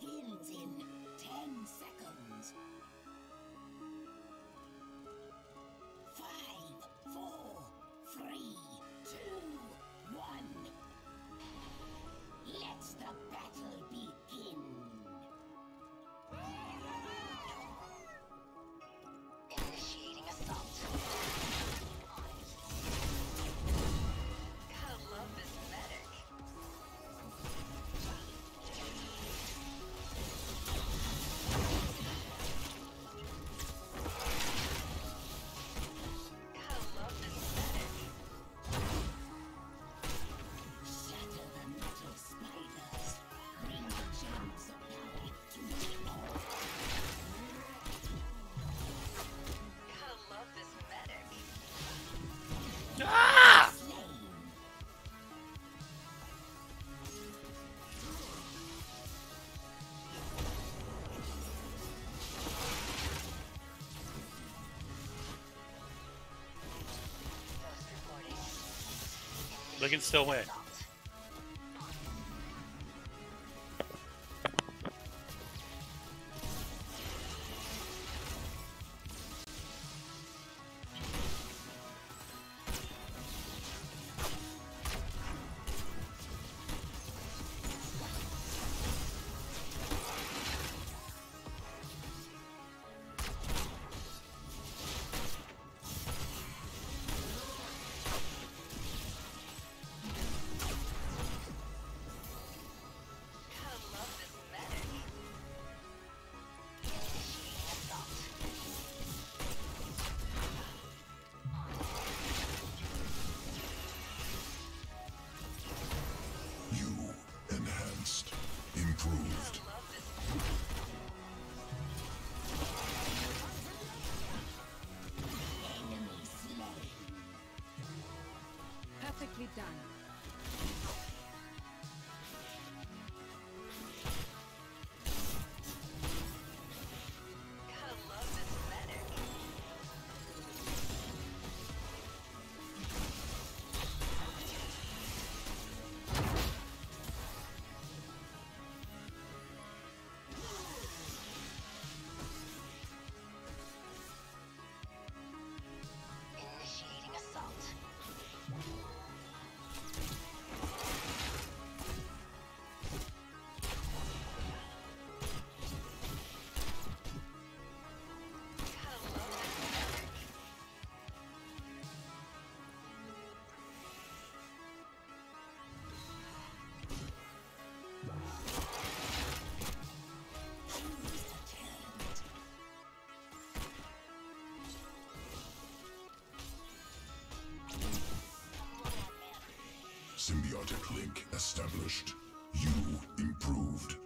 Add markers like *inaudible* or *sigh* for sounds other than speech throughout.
begin. They can still win. Perfectly done. Symbiotic link established. You improved.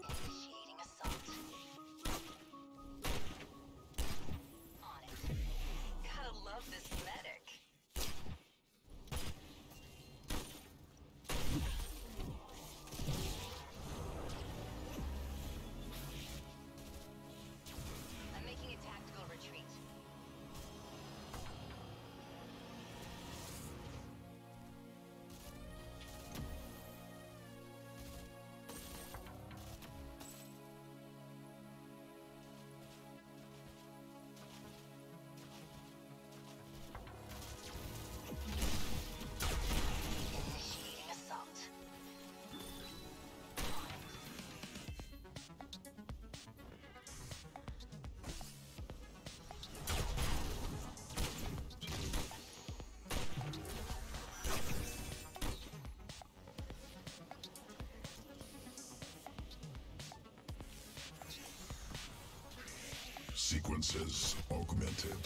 Sequences augmented.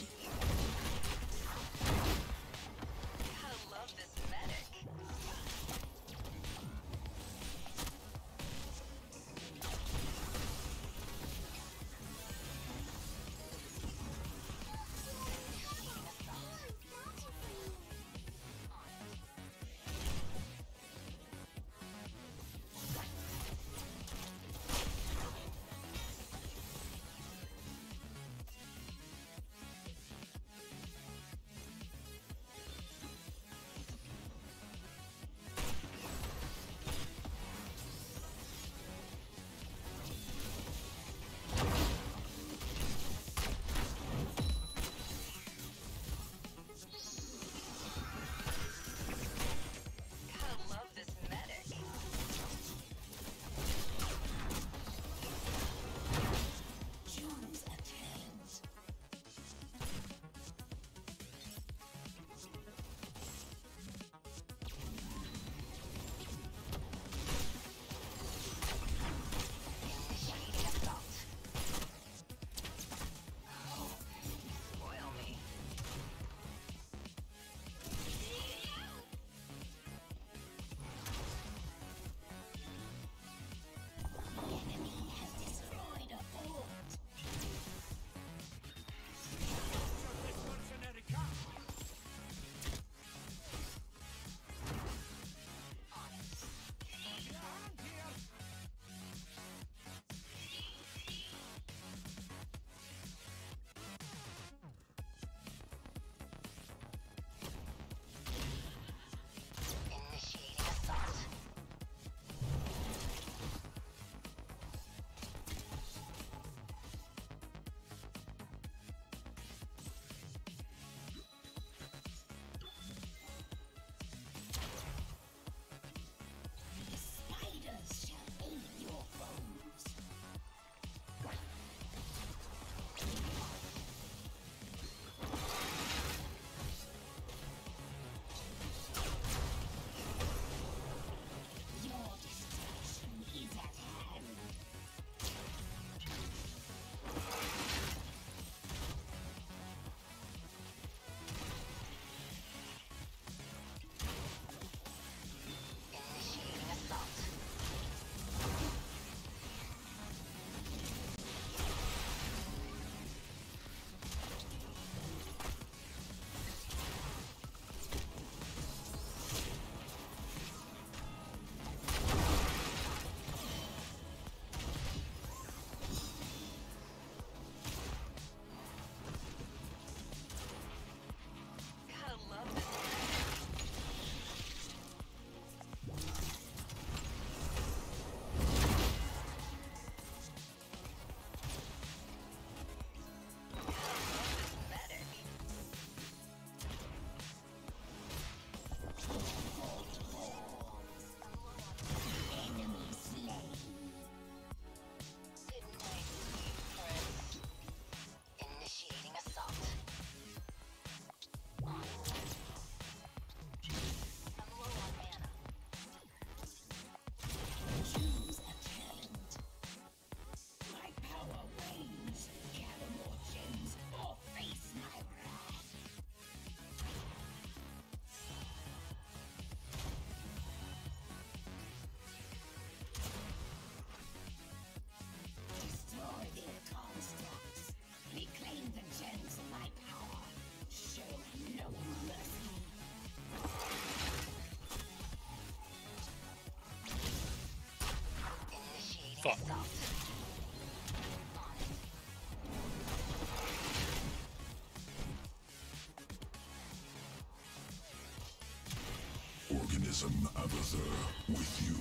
Crimson with you.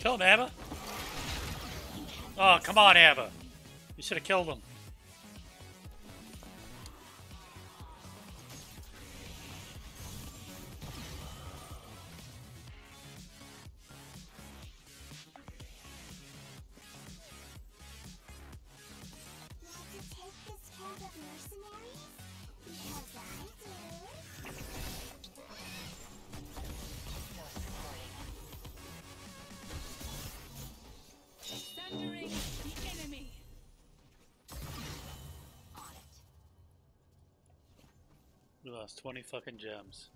Kill him, Abba. Oh, come on, Abba. You should have killed him. Lost 20 fucking gems.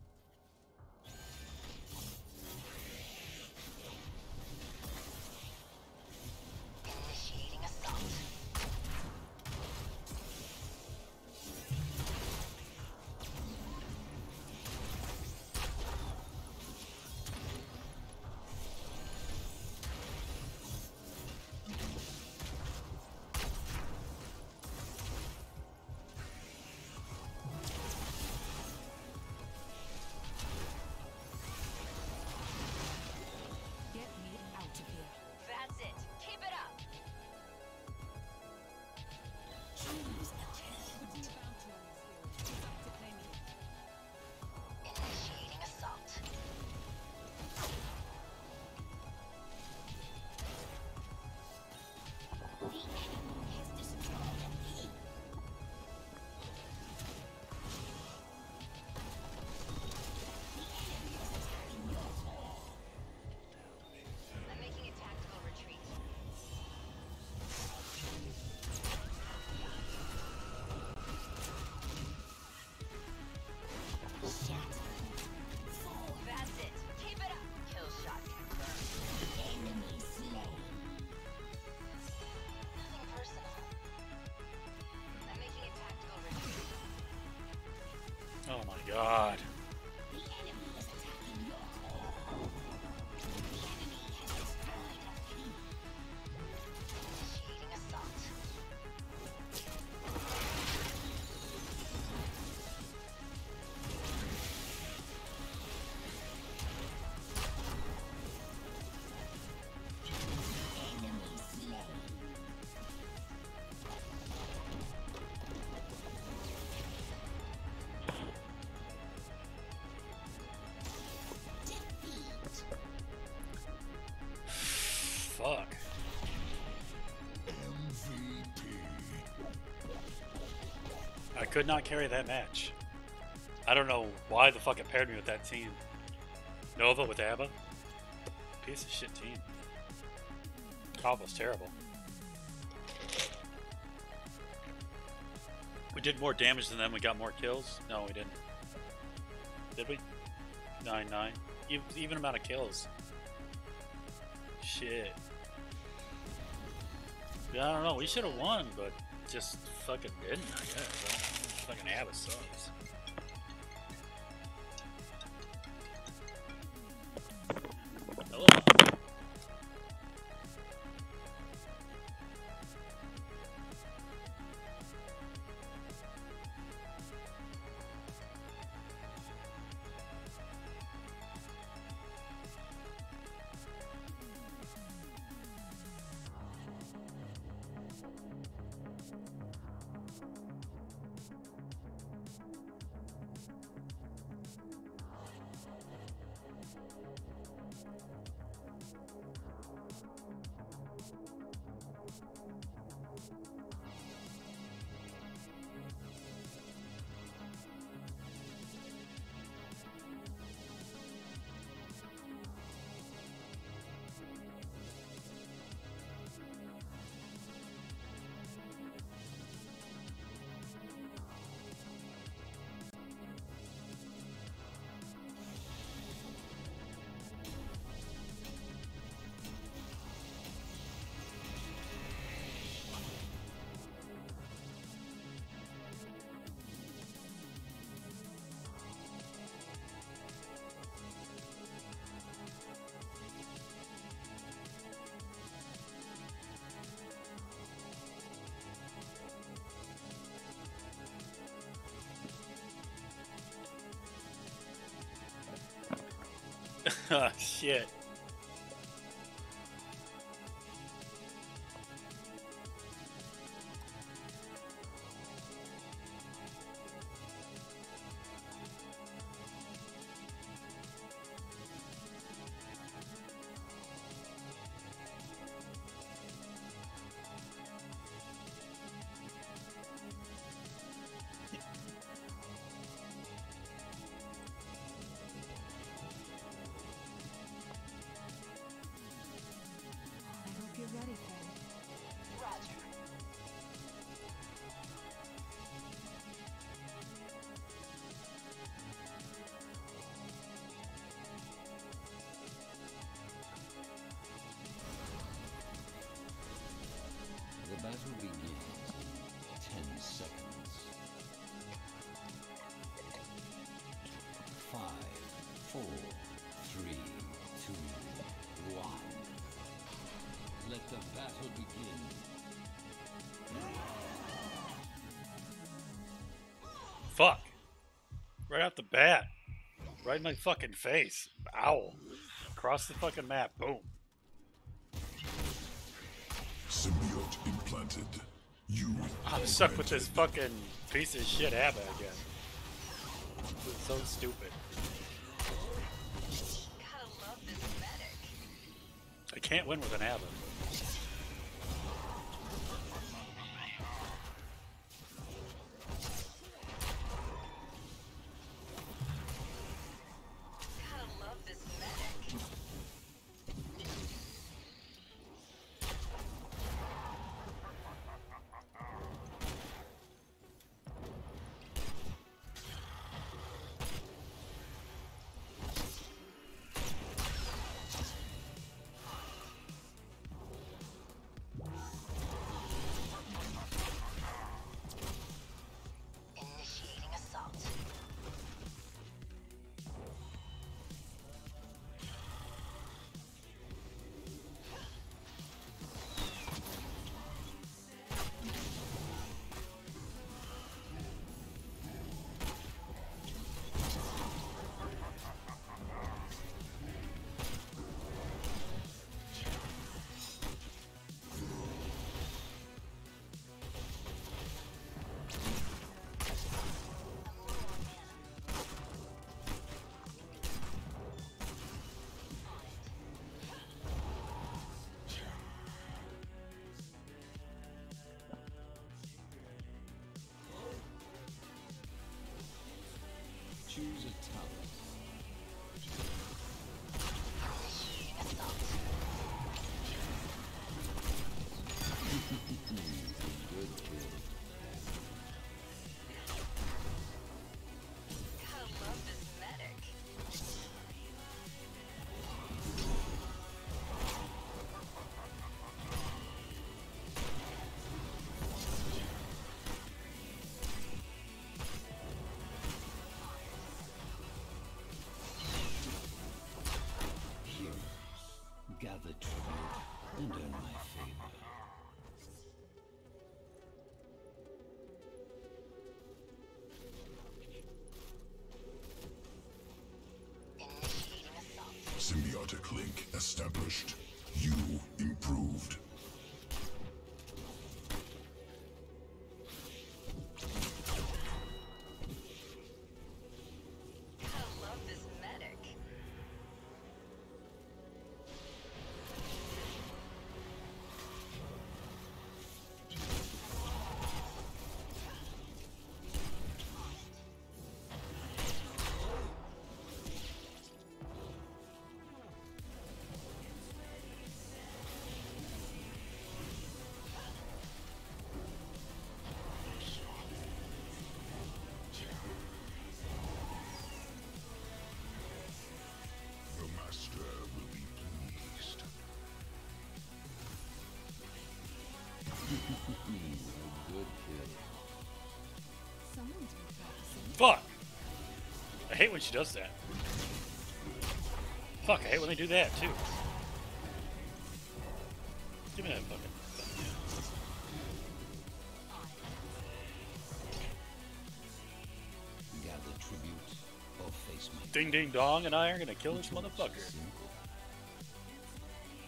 My god. Fuck. MVP. I could not carry that match. I don't know why the fuck it paired me with that team. Nova with Abba? Piece of shit team. Combo's terrible. We did more damage than them, we got more kills? No, we didn't. Did we? 9 9. Even, even amount of kills. Shit. Yeah, I don't know. We should have won, but just fucking didn't, I guess. Fucking Abba sucks. *laughs* oh, shit. The battle begin. Fuck. Right off the bat. Right in my fucking face. Ow. Across the fucking map. Boom. Symbiote implanted. You I'm stuck with this fucking piece of shit ABBA again. This is so stupid. Gotta love this medic. I can't win with an ABBA. Choose gather tribute and earn my favor. Symbiotic link established. I hate when she does that. Fuck, I hate when they do that, too. Give me that fucking... Ding Ding Dong and I are gonna kill this motherfucker.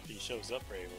If he shows up bravely.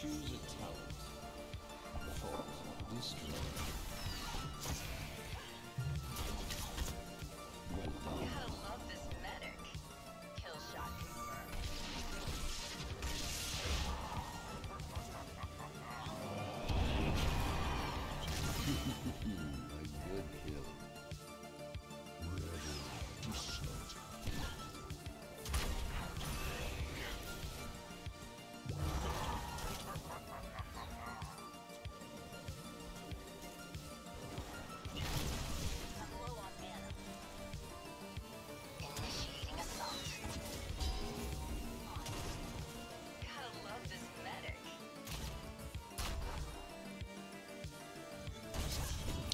Choose a talent. Fault. Destroy.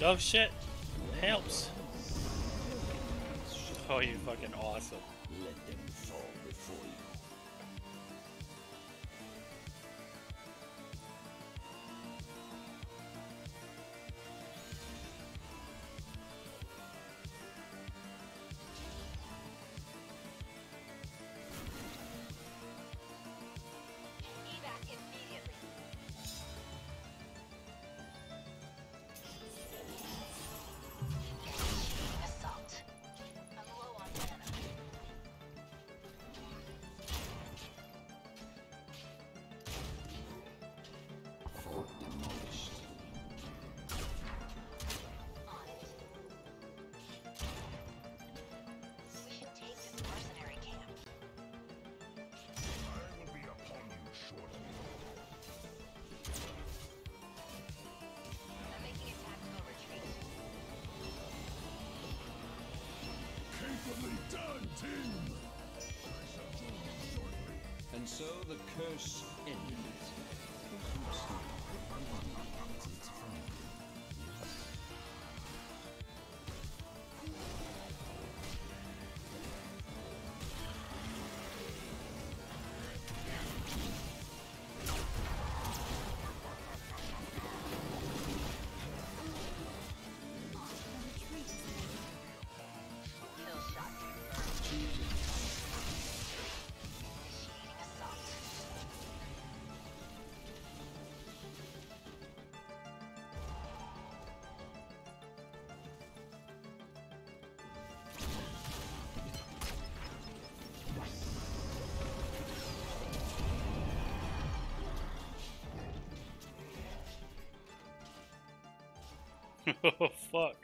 Oh shit! Helps! Oh, you fucking awesome. *laughs* oh, fuck.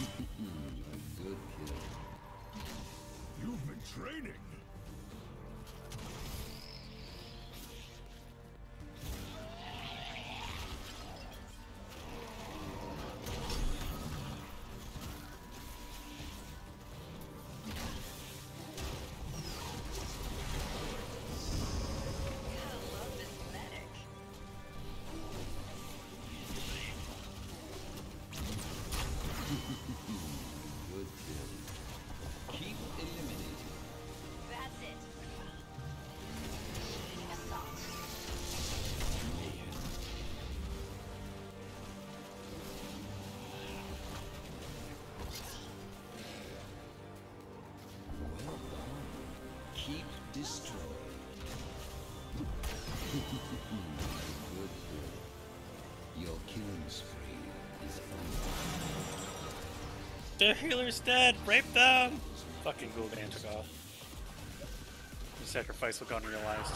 Mm-hmm. keep destroyed. Good *laughs* boy. Your killing spree is over. The healer's dead! Rape them! Fucking Gul'dan took off. The sacrifice will go unrealized.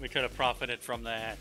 We could have profited from that.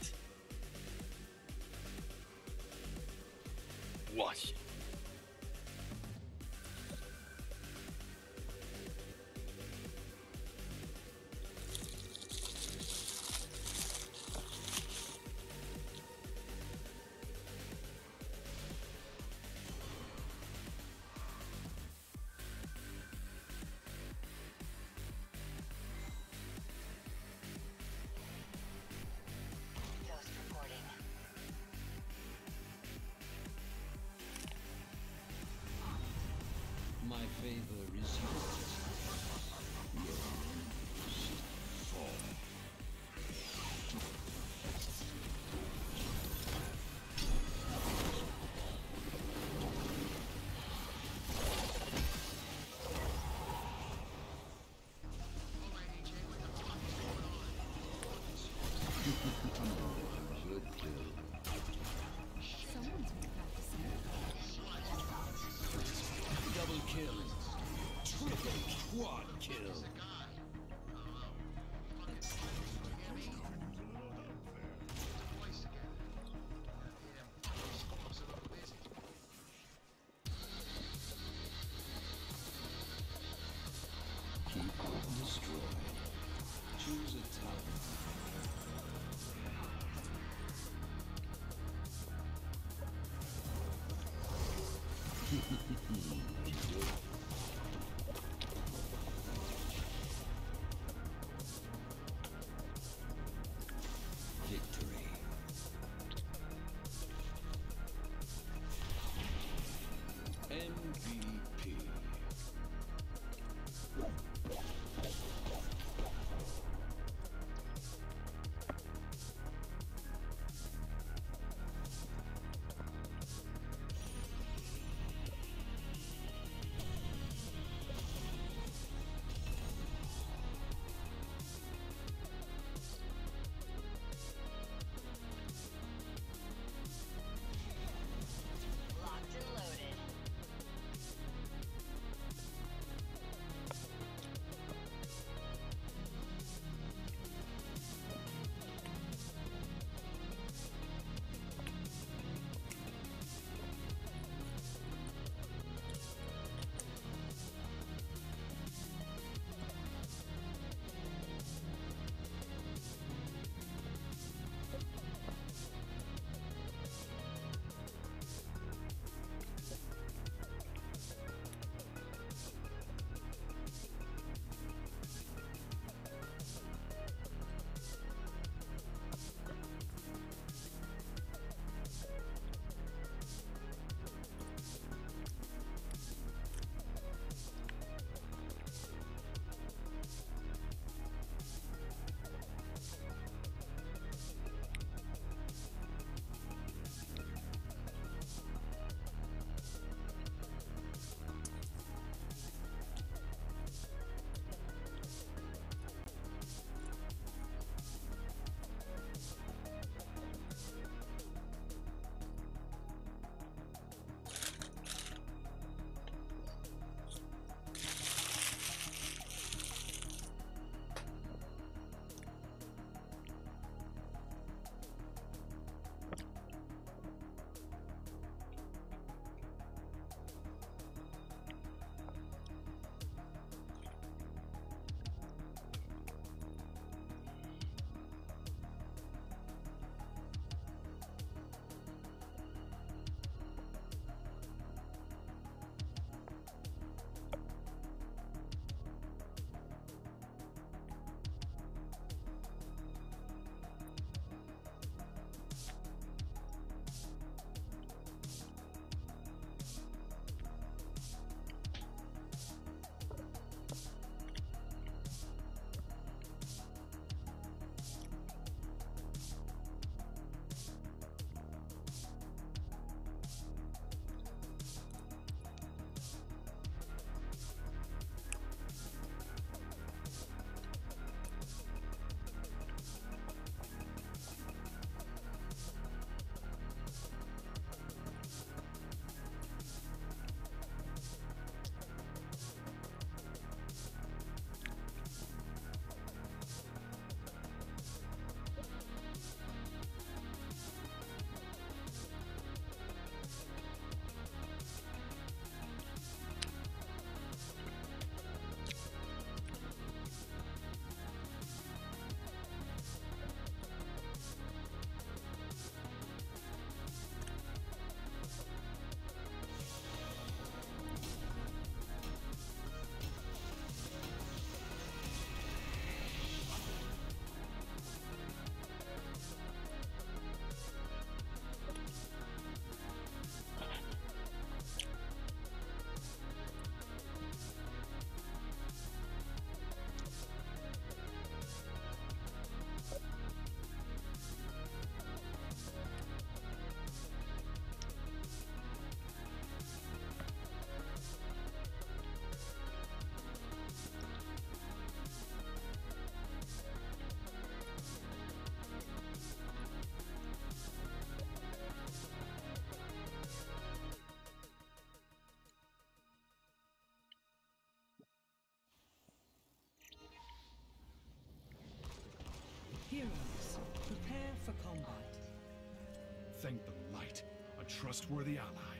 Thank the light, a trustworthy ally.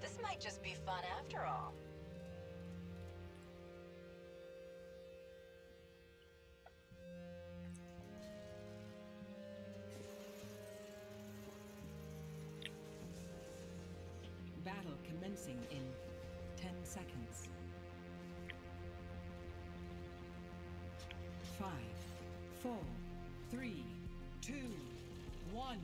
This might just be fun after all. Battle commencing in 10 seconds. Five, four, three, two, one.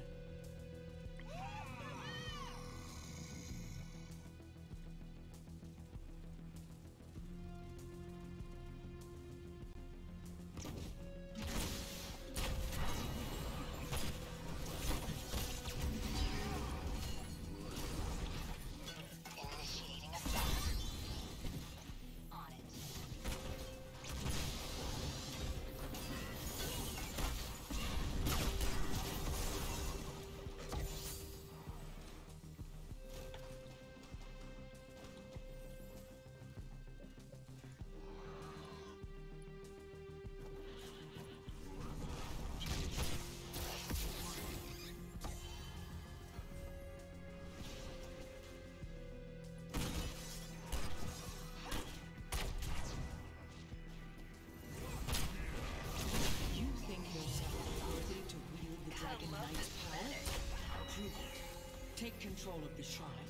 Take control of the shrines.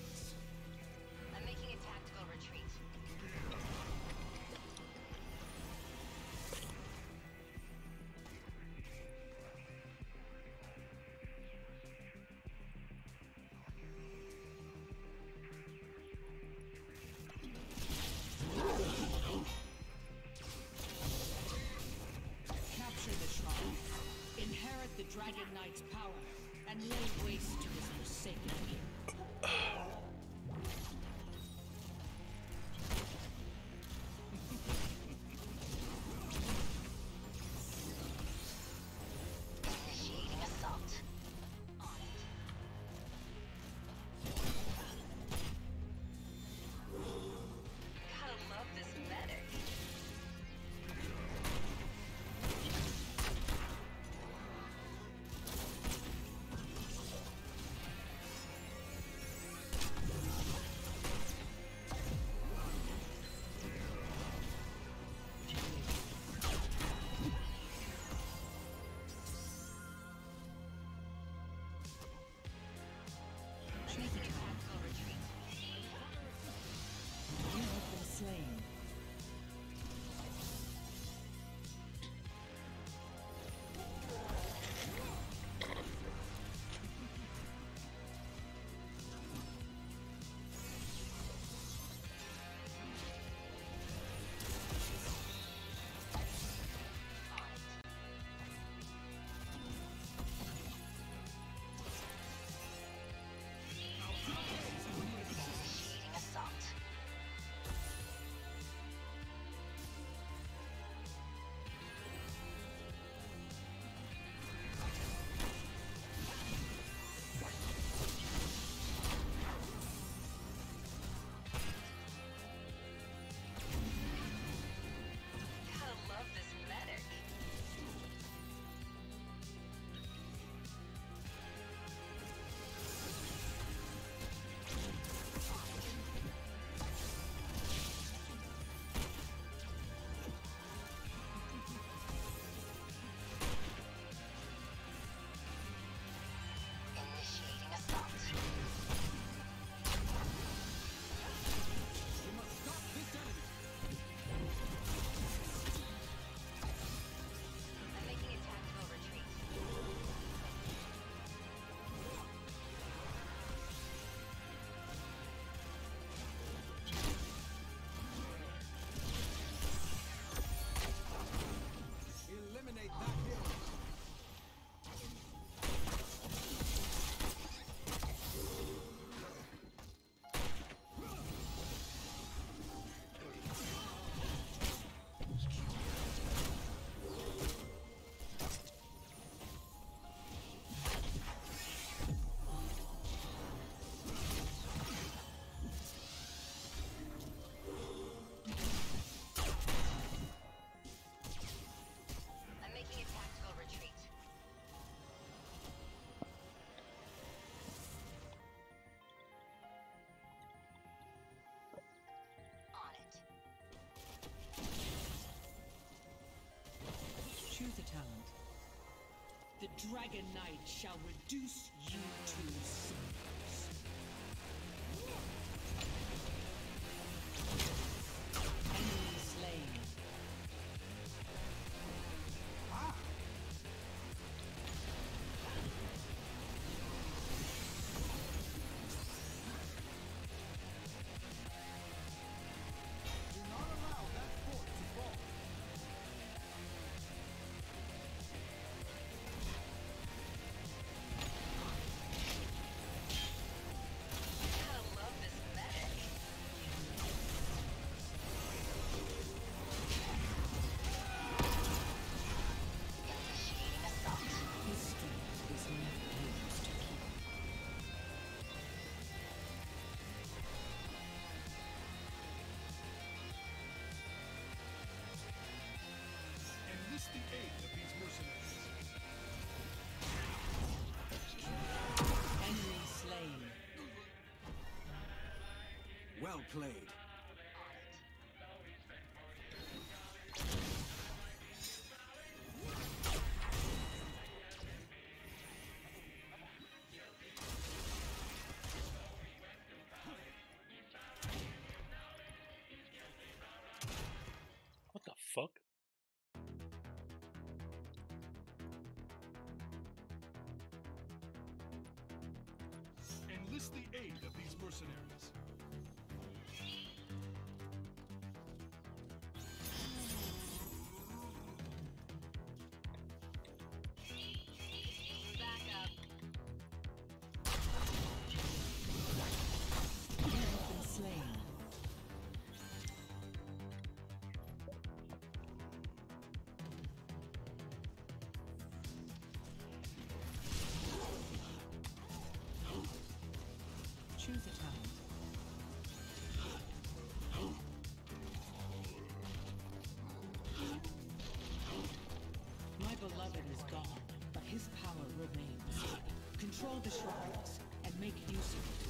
Dragon Knight shall reduce you to Well played. What the fuck? Enlist the aid of these mercenaries. Choose a talent. My beloved is gone, but his power remains. Control the shrines and make use of it.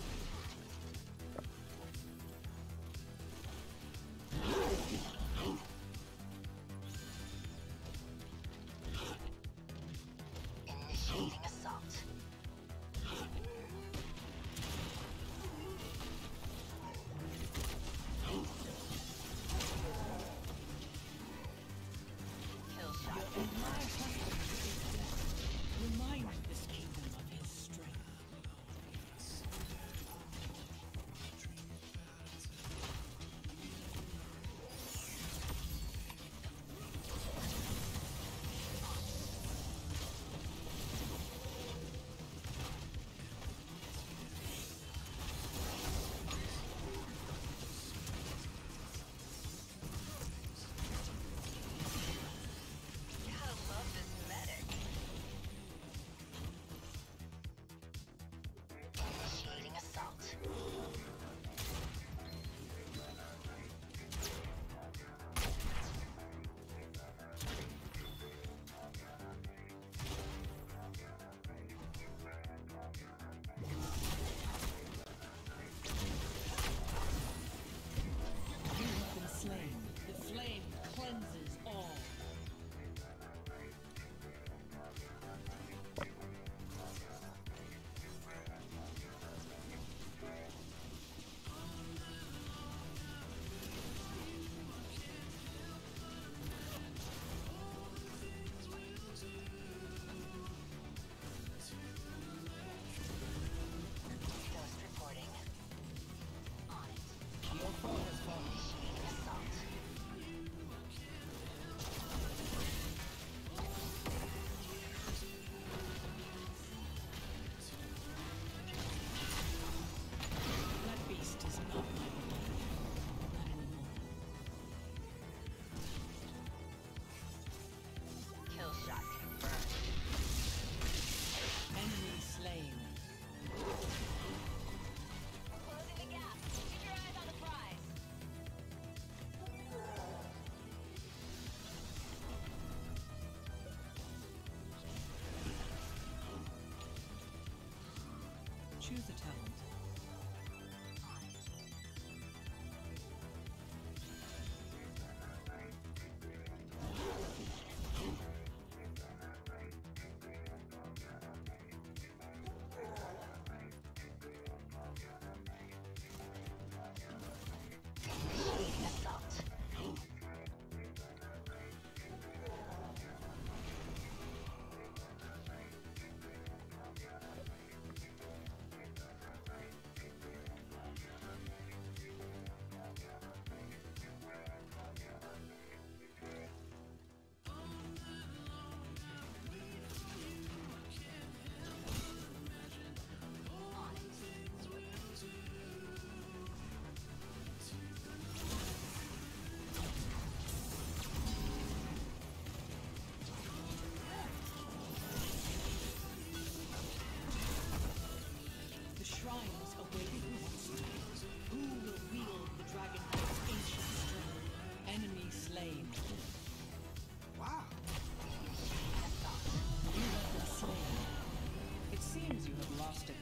choose a talent.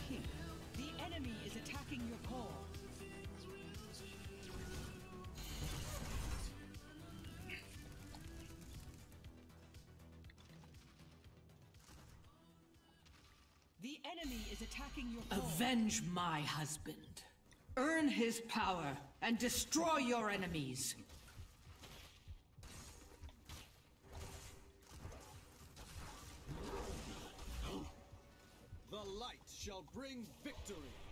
Lost a king. The enemy is attacking your core. The enemy is attacking your core. Avenge my husband. Earn his power and destroy your enemies. Bring victory.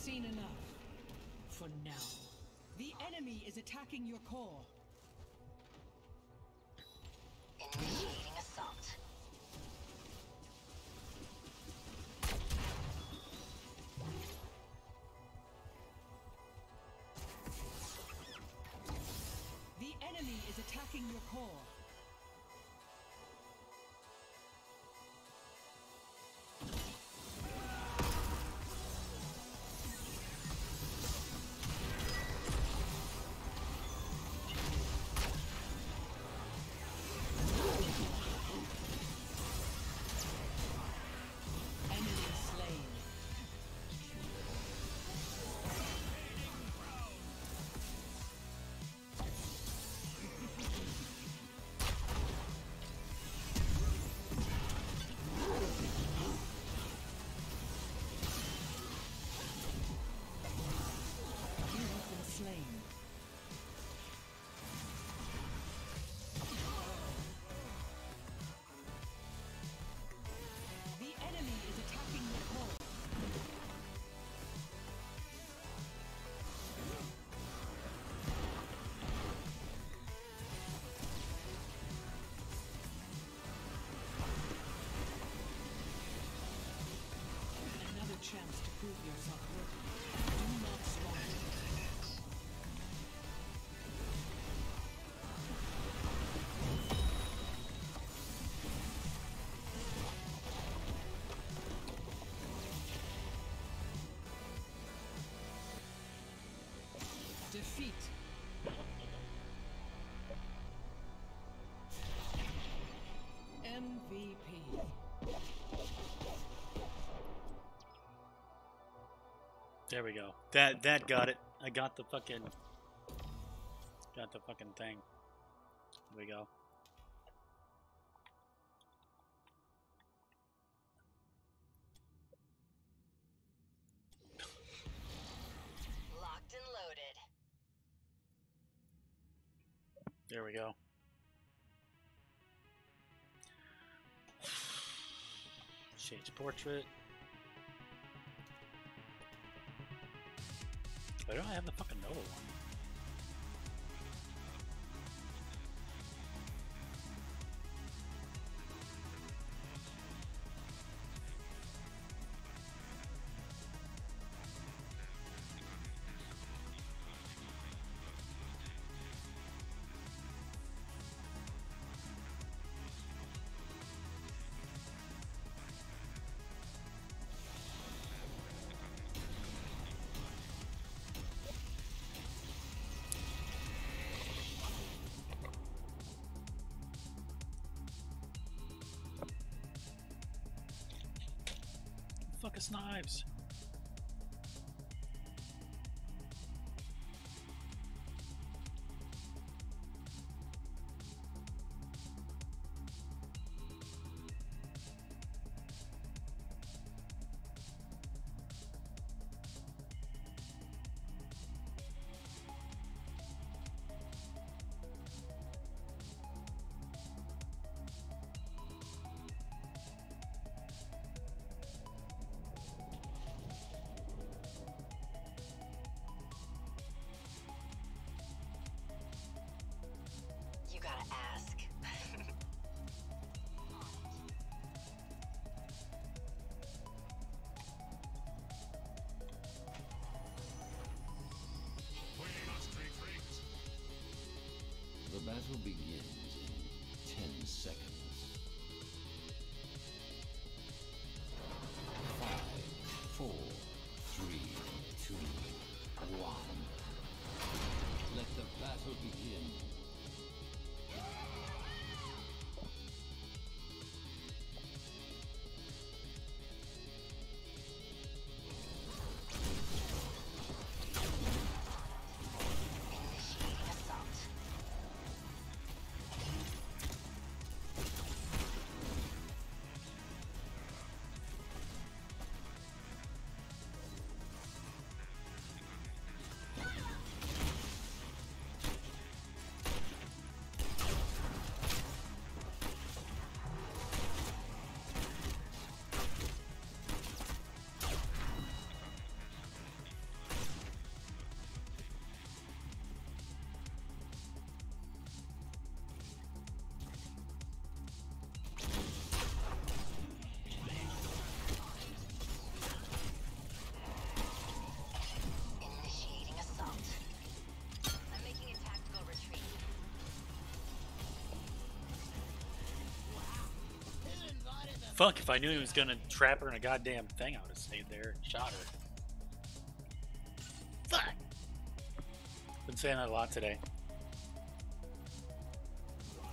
Seen enough. For now. The enemy is attacking your core. Initiating assault. The enemy is attacking your core. Defeat. MVP. There we go. That that got it. I got the fucking got the fucking thing. There we go. Change portrait. Why don't I have the fucking Nova one? Fuck knives. Fuck, if I knew he was gonna trap her in a goddamn thing, I would have stayed there and shot her. Fuck! Been saying that a lot today.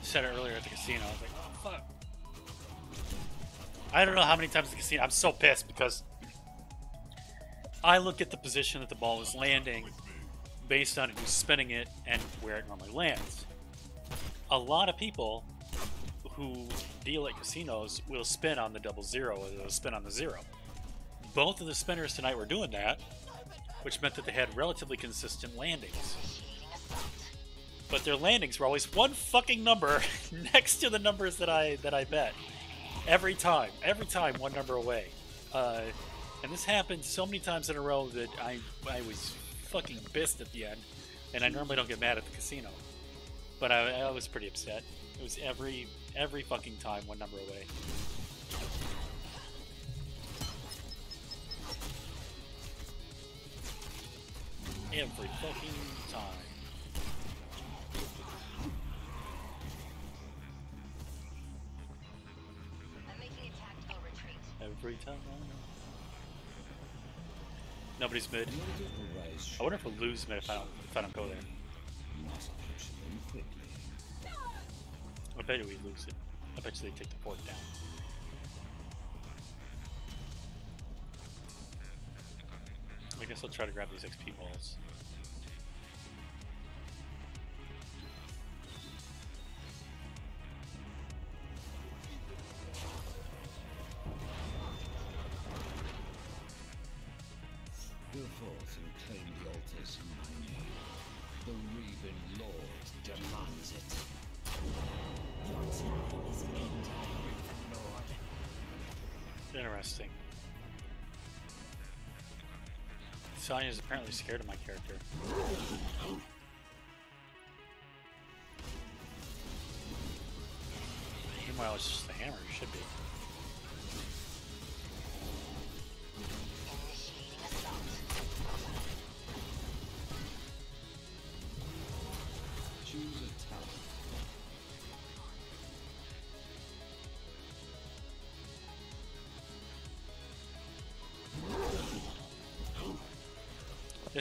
Said it earlier at the casino. I was like, oh fuck. I don't know how many times the casino. I'm so pissed because I look at the position that the ball is landing based on who's spinning it and where it normally lands. A lot of people who deal at casinos will spin on the double zero or they'll spin on the zero. Both of the spinners tonight were doing that, which meant that they had relatively consistent landings. But their landings were always one fucking number *laughs* next to the numbers that I that I bet. Every time, every time, one number away. Uh, and this happened so many times in a row that I I was fucking pissed at the end. And I normally don't get mad at the casino, but I, I was pretty upset. It was every every fucking time one number away. Every fucking time. I'm making a tactical retreat. Every time. Nobody's mid. In order to arise I wonder if we'll lose mid if I don't if I don't go there. Bet we lose it. I bet you they take the fort down. I guess I'll try to grab these XP balls. Go forth and claim the altars in my name. The Raven Lord demands it. Interesting. Sonya's apparently scared of my character. Meanwhile, it's just the hammer, it should be.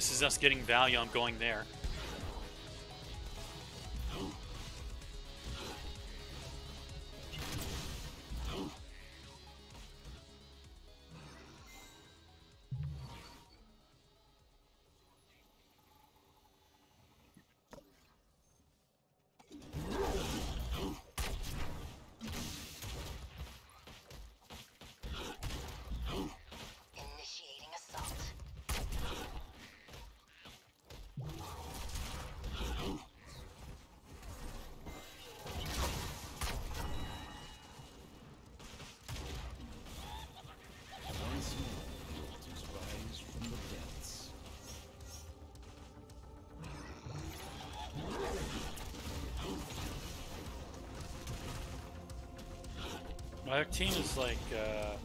this is us getting value. I'm going there. Team is like, uh,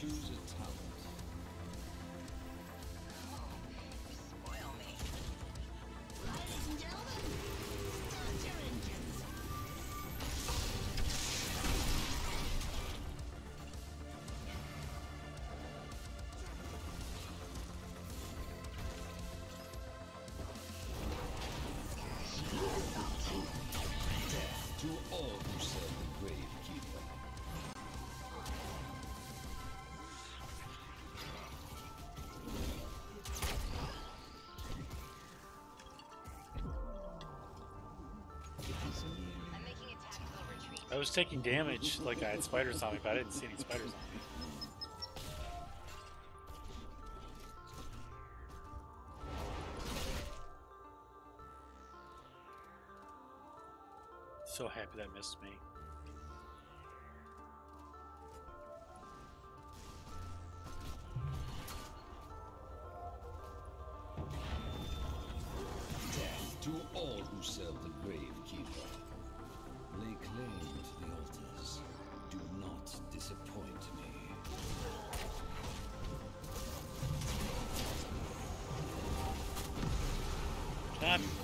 choose a talent. I was taking damage like I had spiders on me, but I didn't see any spiders on me. So happy that missed me.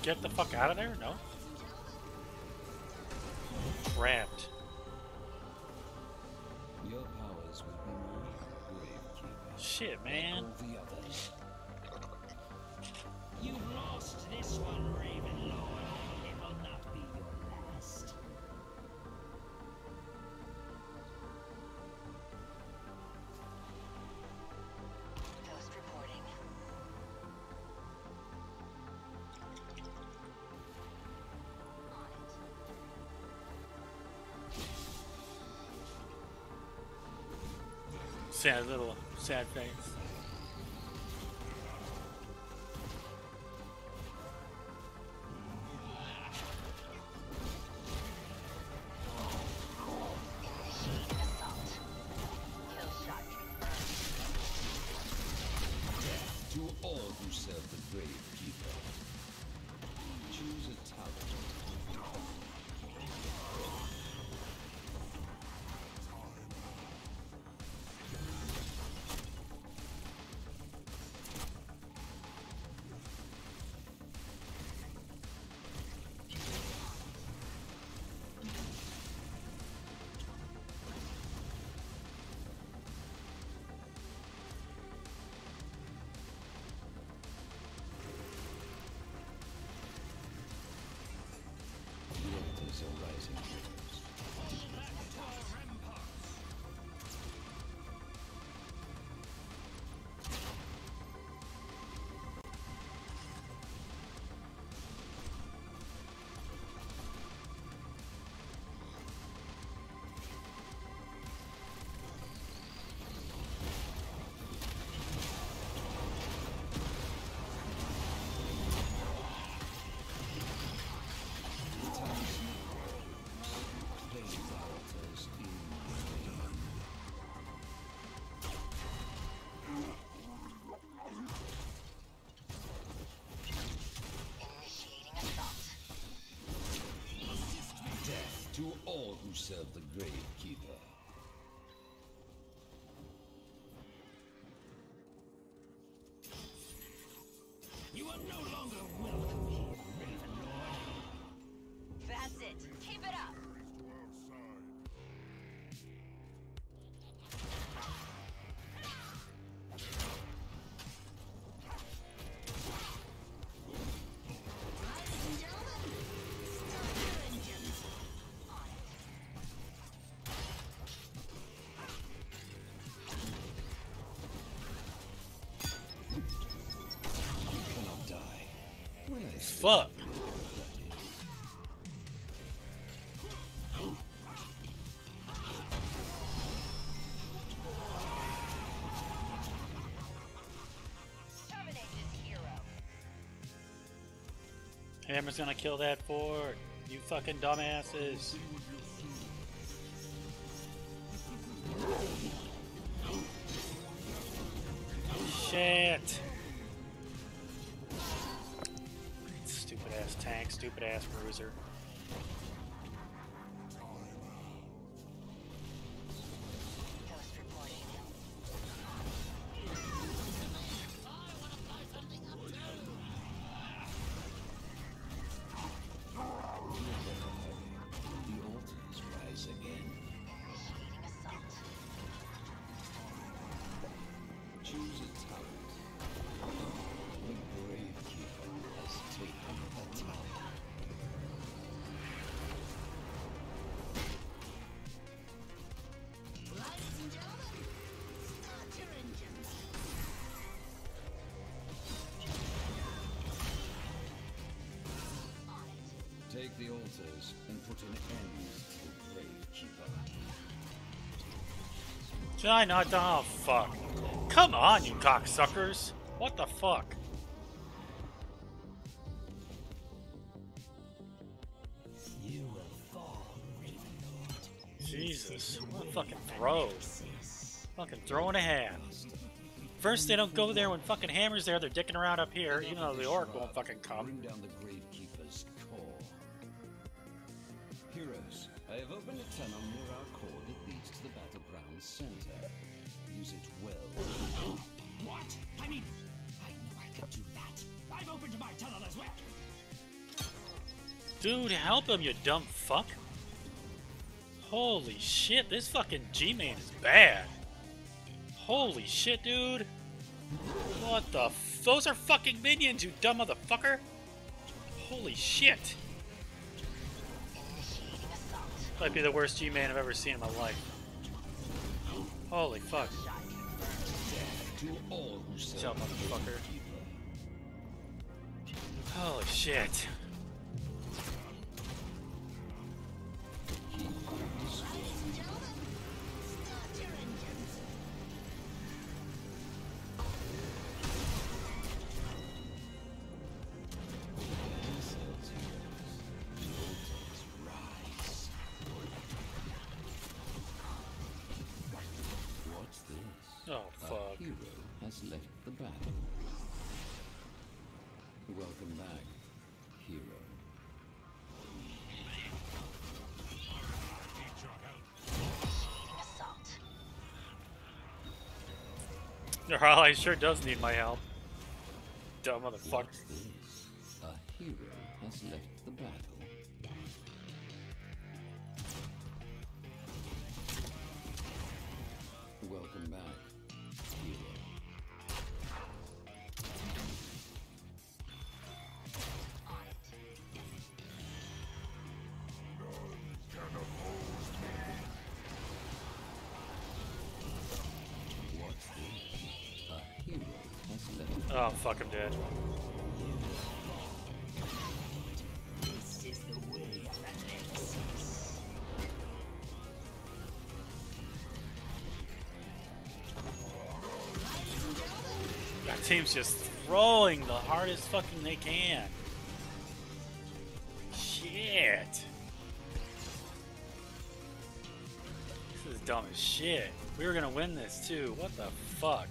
get the fuck out of there? No? sad little sad face. Heroes. Place to all who serve the Gravekeeper. You Fuck. Terminate this hero. Hammer's gonna kill that fort. You fucking dumbasses. Ass Take the altars and put an end to the Gravekeeper. Should I not? Oh, fuck. Come on, you cocksuckers. What the fuck? You will fall, Jesus. What a fucking throw. Fucking throw and a hand. First, they don't go there when fucking Hammer's there. They're dicking around up here, even though the Orc won't fucking come. Him, you dumb fuck. Holy shit, this fucking G-Man is bad. Holy shit, dude. What the Those are fucking minions, you dumb motherfucker. Holy shit. Might be the worst G-Man I've ever seen in my life. Holy fuck. The motherfucker. Holy shit. Has left the battle. Welcome back, hero. Raleigh sure does need my help. Dumb motherfucker. A hero has left the battle. Welcome back, Alexis. That team's just throwing the hardest fucking they can. Shit. This is dumb as shit. We were gonna win this too. What the fuck?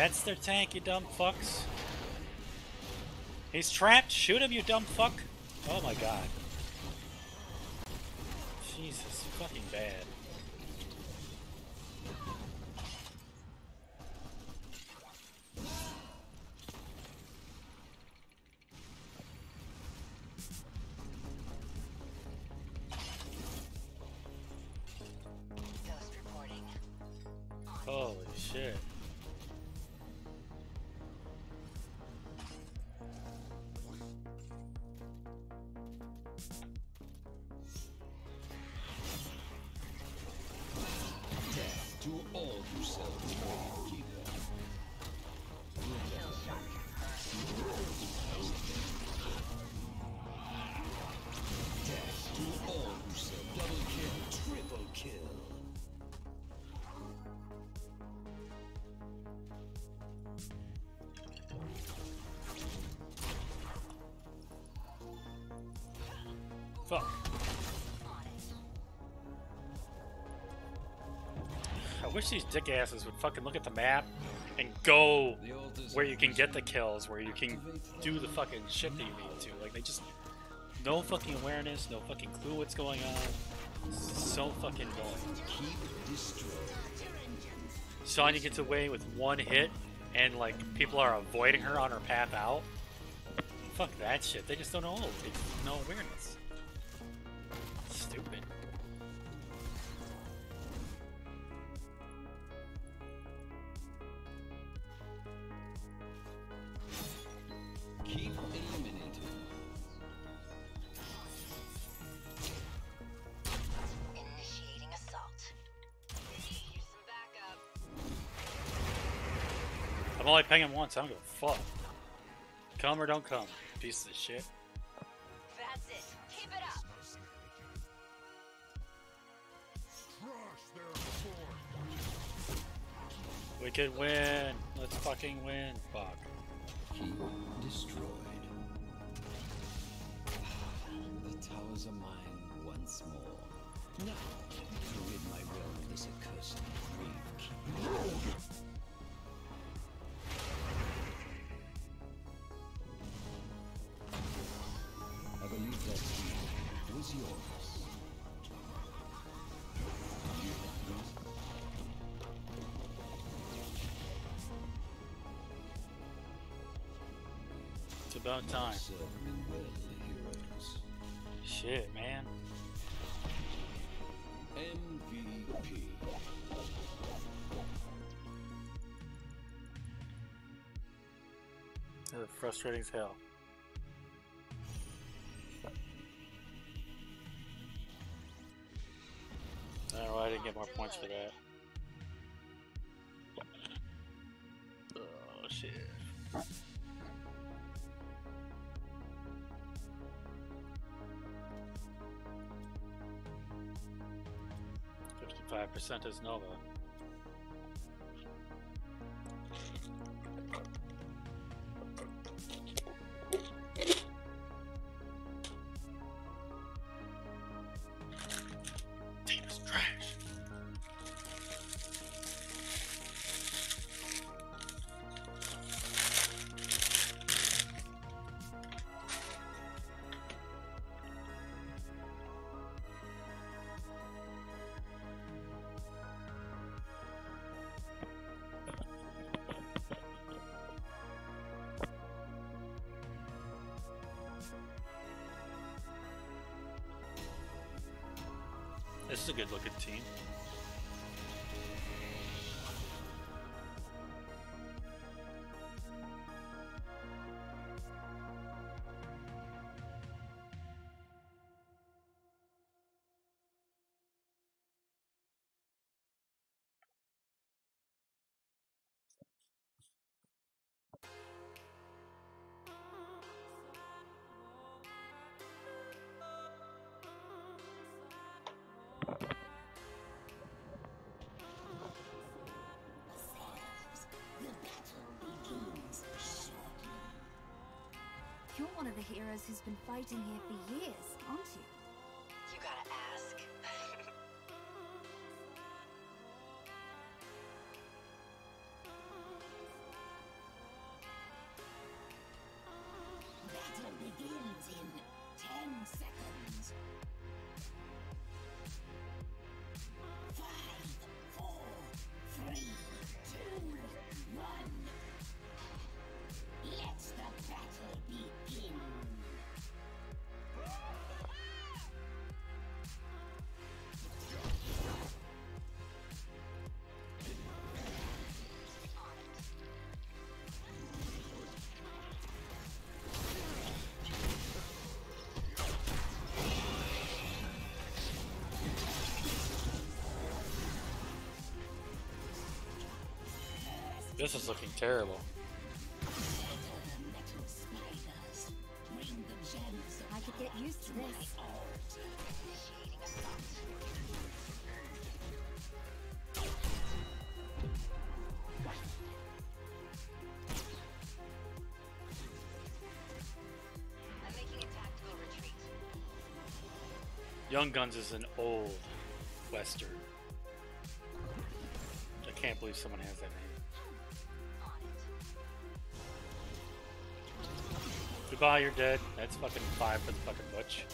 That's their tank, you dumb fucks. He's trapped. Shoot him, you dumb fuck. Oh my god. These dickasses would fucking look at the map and go where you can get the kills, where you can do the fucking shit that you need to. Like they just no fucking awareness, no fucking clue what's going on. So fucking annoying. Sonya gets away with one hit, and like people are avoiding her on her path out. Fuck that shit. They just don't know. They no awareness. Once. I don't give a fuck. Come or don't come. Piece of shit. That's it. Keep it up. Crush their sword. We could win. Let's fucking win. Fuck. Keep destroyed. The towers are mine once more. Now, to rid my realm of this accursed gravekeeper. It's about time. Serve me well, heroes. Shit, man. MVP. Is frustrating as hell. I don't know why I didn't get more points for that. 5% is Nova. You're one of the heroes who's been fighting here for years, This is looking terrible. I could get used to this. Young Guns is an old western. I can't believe someone has that name. Goodbye, you're dead. That's fucking five for the fucking butch.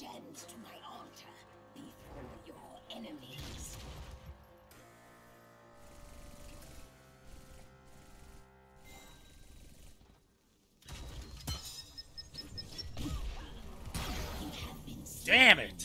gems to my altar before your enemies. Damn it!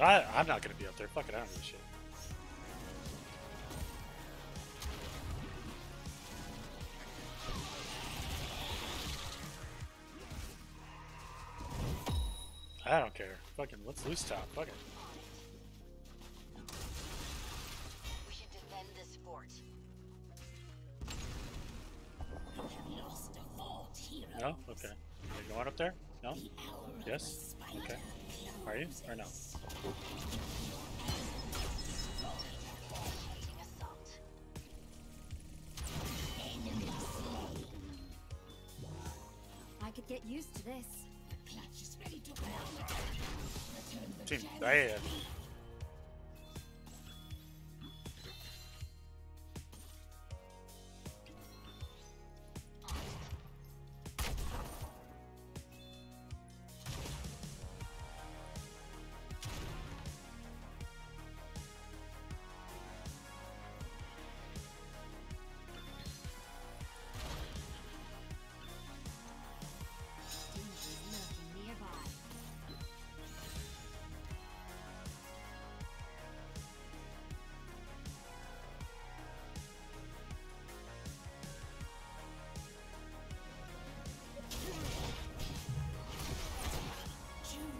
I, I'm not gonna be up there. Fuck it, I don't give a shit. I don't care. Fucking, let's loose top. Fuck it. Get used to this. The clutch is ready to roll. Return the Team chance.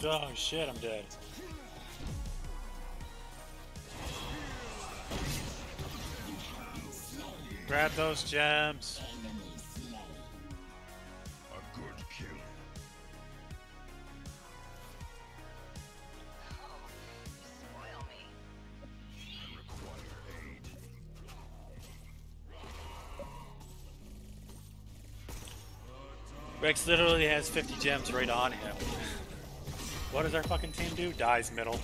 Oh shit, I'm dead. Grab those gems. A good kill. Spoil me. I require aid. Rex literally has 50 gems right on him. *laughs* What does our fucking team do? Dies middle.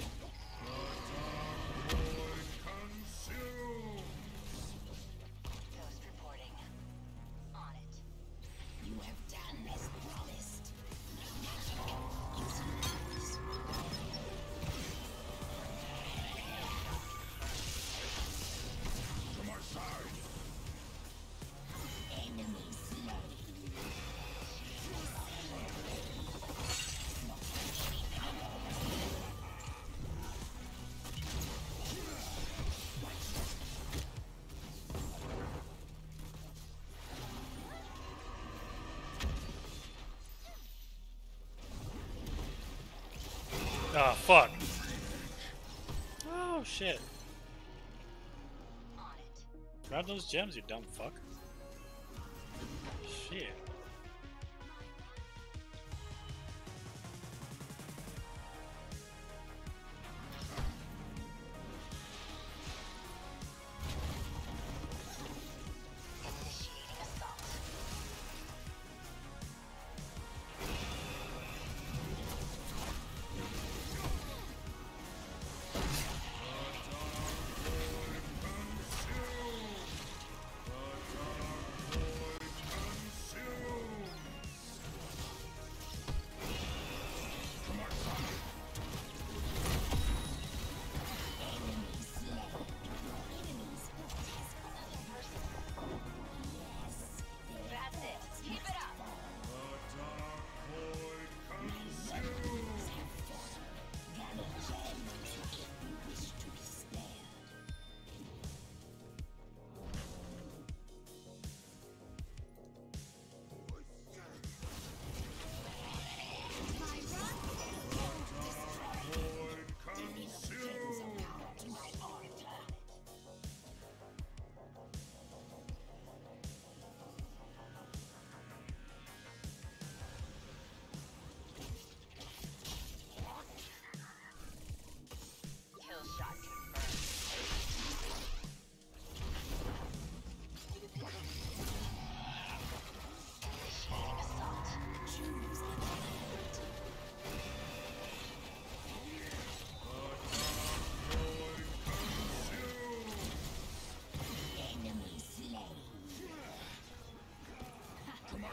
Those gems, you dumb fuck.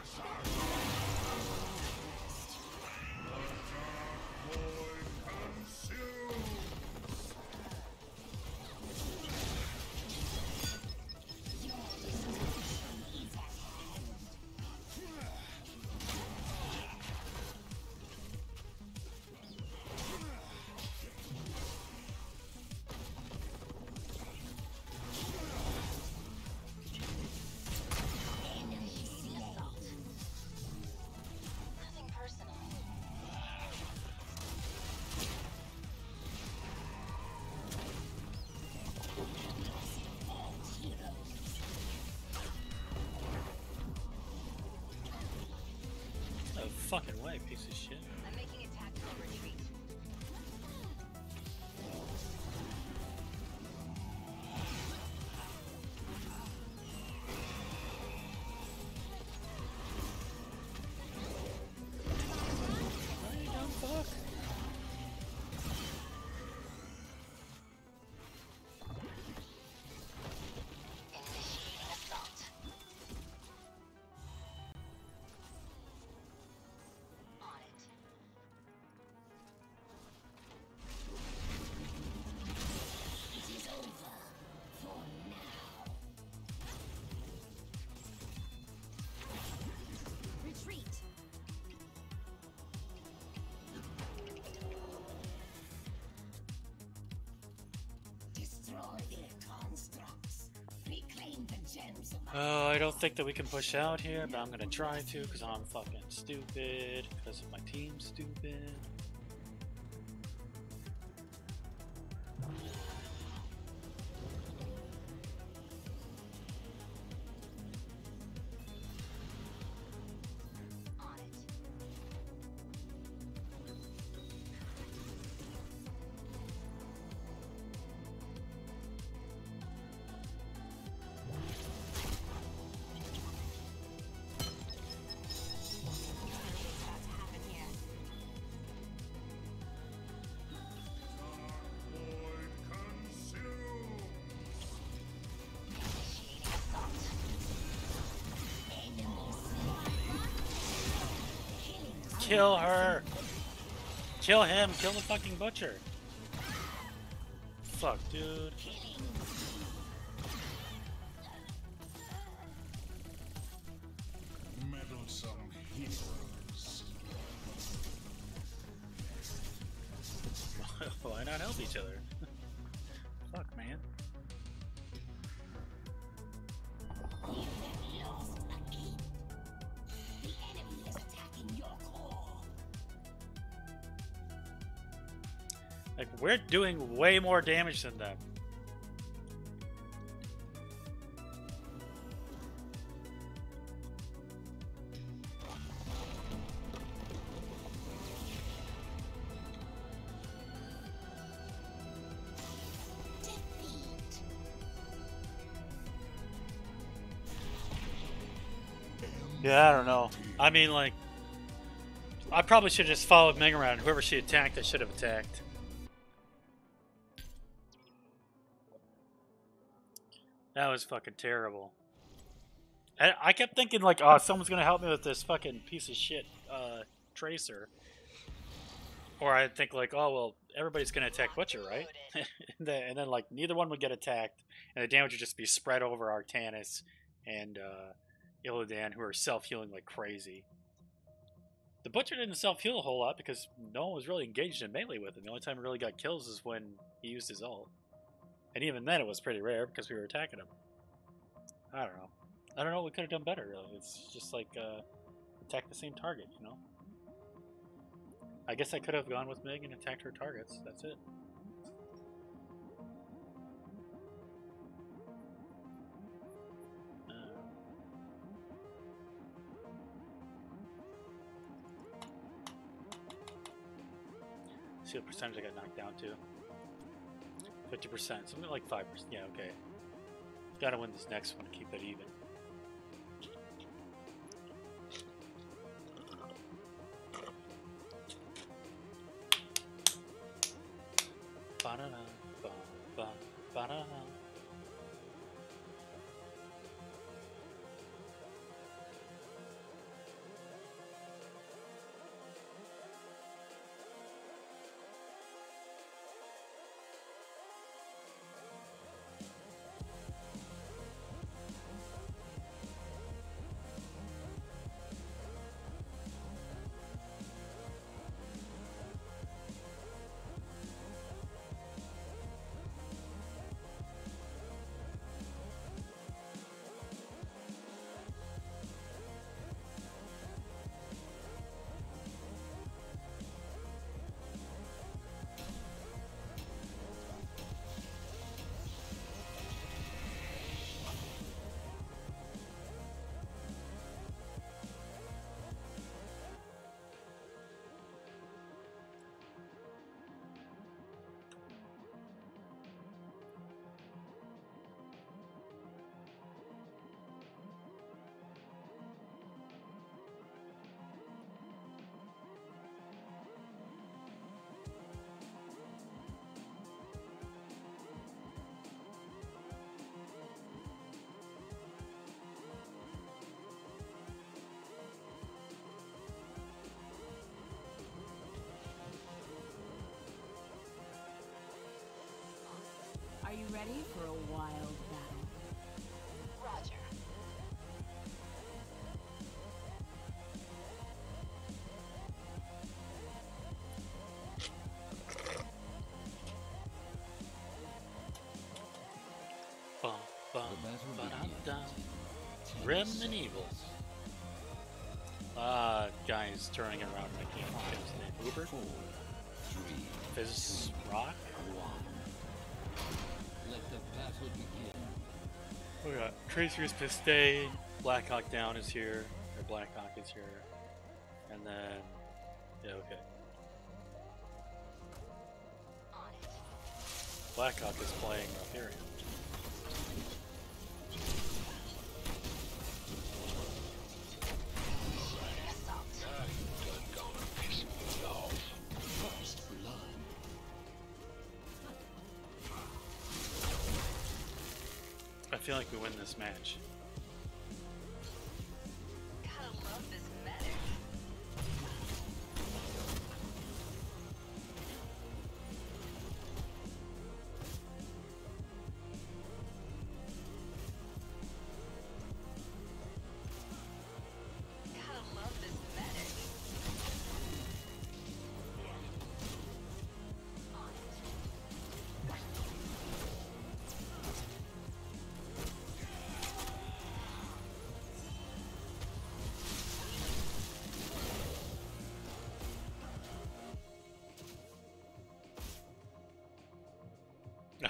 Sure. Fucking way, piece of shit. Oh, I don't think that we can push out here, but I'm gonna try to because I'm fucking stupid. Because of my team's stupid. Kill her! Kill him! Kill the fucking butcher! Fuck, dude. Doing way more damage than them. Yeah, I don't know. I mean, like, I probably should have just followed Meg around. Whoever she attacked, I should have attacked. Was fucking terrible. I, I kept thinking, like, oh, someone's gonna help me with this fucking piece of shit uh, tracer. Or I'd think, like, oh, well, everybody's gonna attack Butcher, right? *laughs* and, then, and then, like, neither one would get attacked, and the damage would just be spread over Artanis and uh, Illidan, who are self healing like crazy. The Butcher didn't self heal a whole lot because no one was really engaged in melee with him. The only time he really got kills is when he used his ult. And even then, it was pretty rare because we were attacking him. I don't know. I don't know we could have done better, really. It's just like uh, attack the same target, you know? I guess I could have gone with Meg and attacked her targets. That's it. Uh, see what percentage I got knocked down to. 50%, something like 5%. Yeah, okay. Gotta win this next one to keep it even. Ready for a wild battle? Roger. Bum, bum, The battle ba-dum-dum. begins. Remnant Evil. Uh, guys turning around and I can't his name. Uber? Four, three, Fizz Rock? We got Tracer's Pistay, Blackhawk Down is here, or Blackhawk is here, and then, yeah, okay. Blackhawk is playing Ethereum. Match.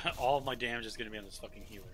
*laughs* All of my damage is gonna be on this fucking healer.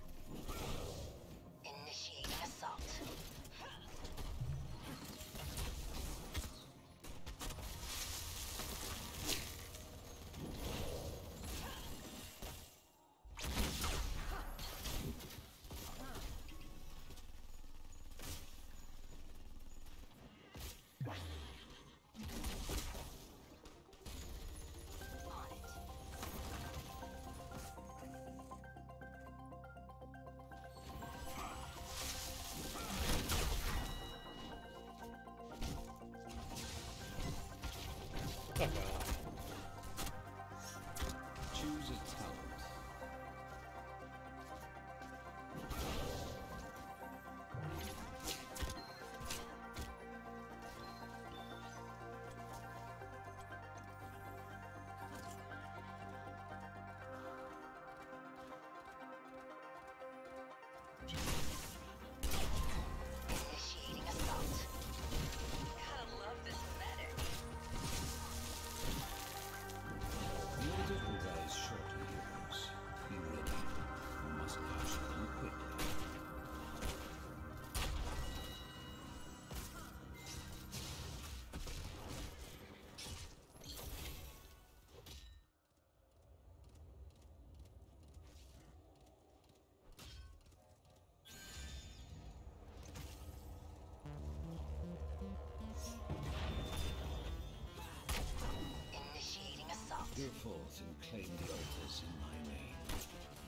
Go forth and claim the altars in my name.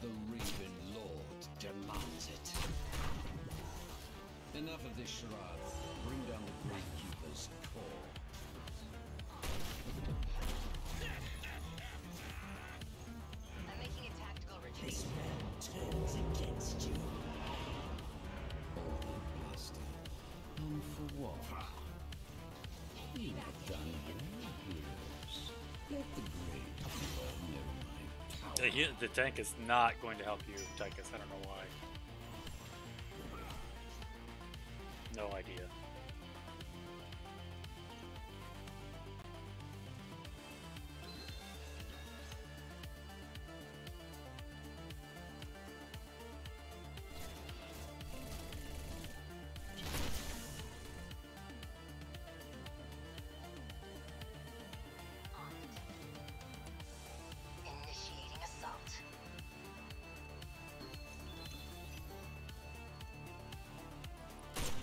The Raven Lord demands it. Enough of this charade. Bring down the Gravekeeper's core. I'm making a tactical retreat. turns against you. All blaster. And for what? You have done well, heroes. Let the Gravekeeper know my power. The, the tank is not going to help you, Tychus. I don't know why.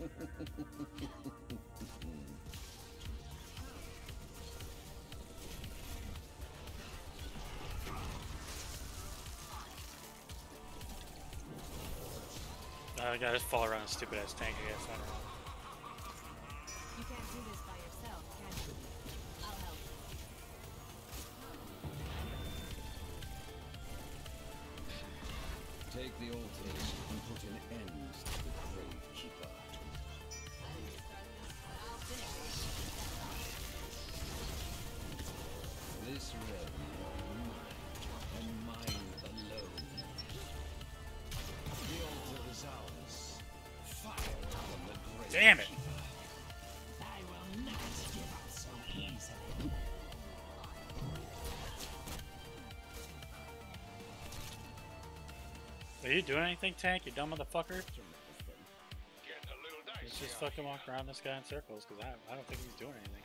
Me *laughs* uh, I gotta just fall around a stupid ass tank, I guess. I doing anything, tank? You dumb motherfucker? Let's just fucking walk around this guy in circles, because I, I don't think he's doing anything.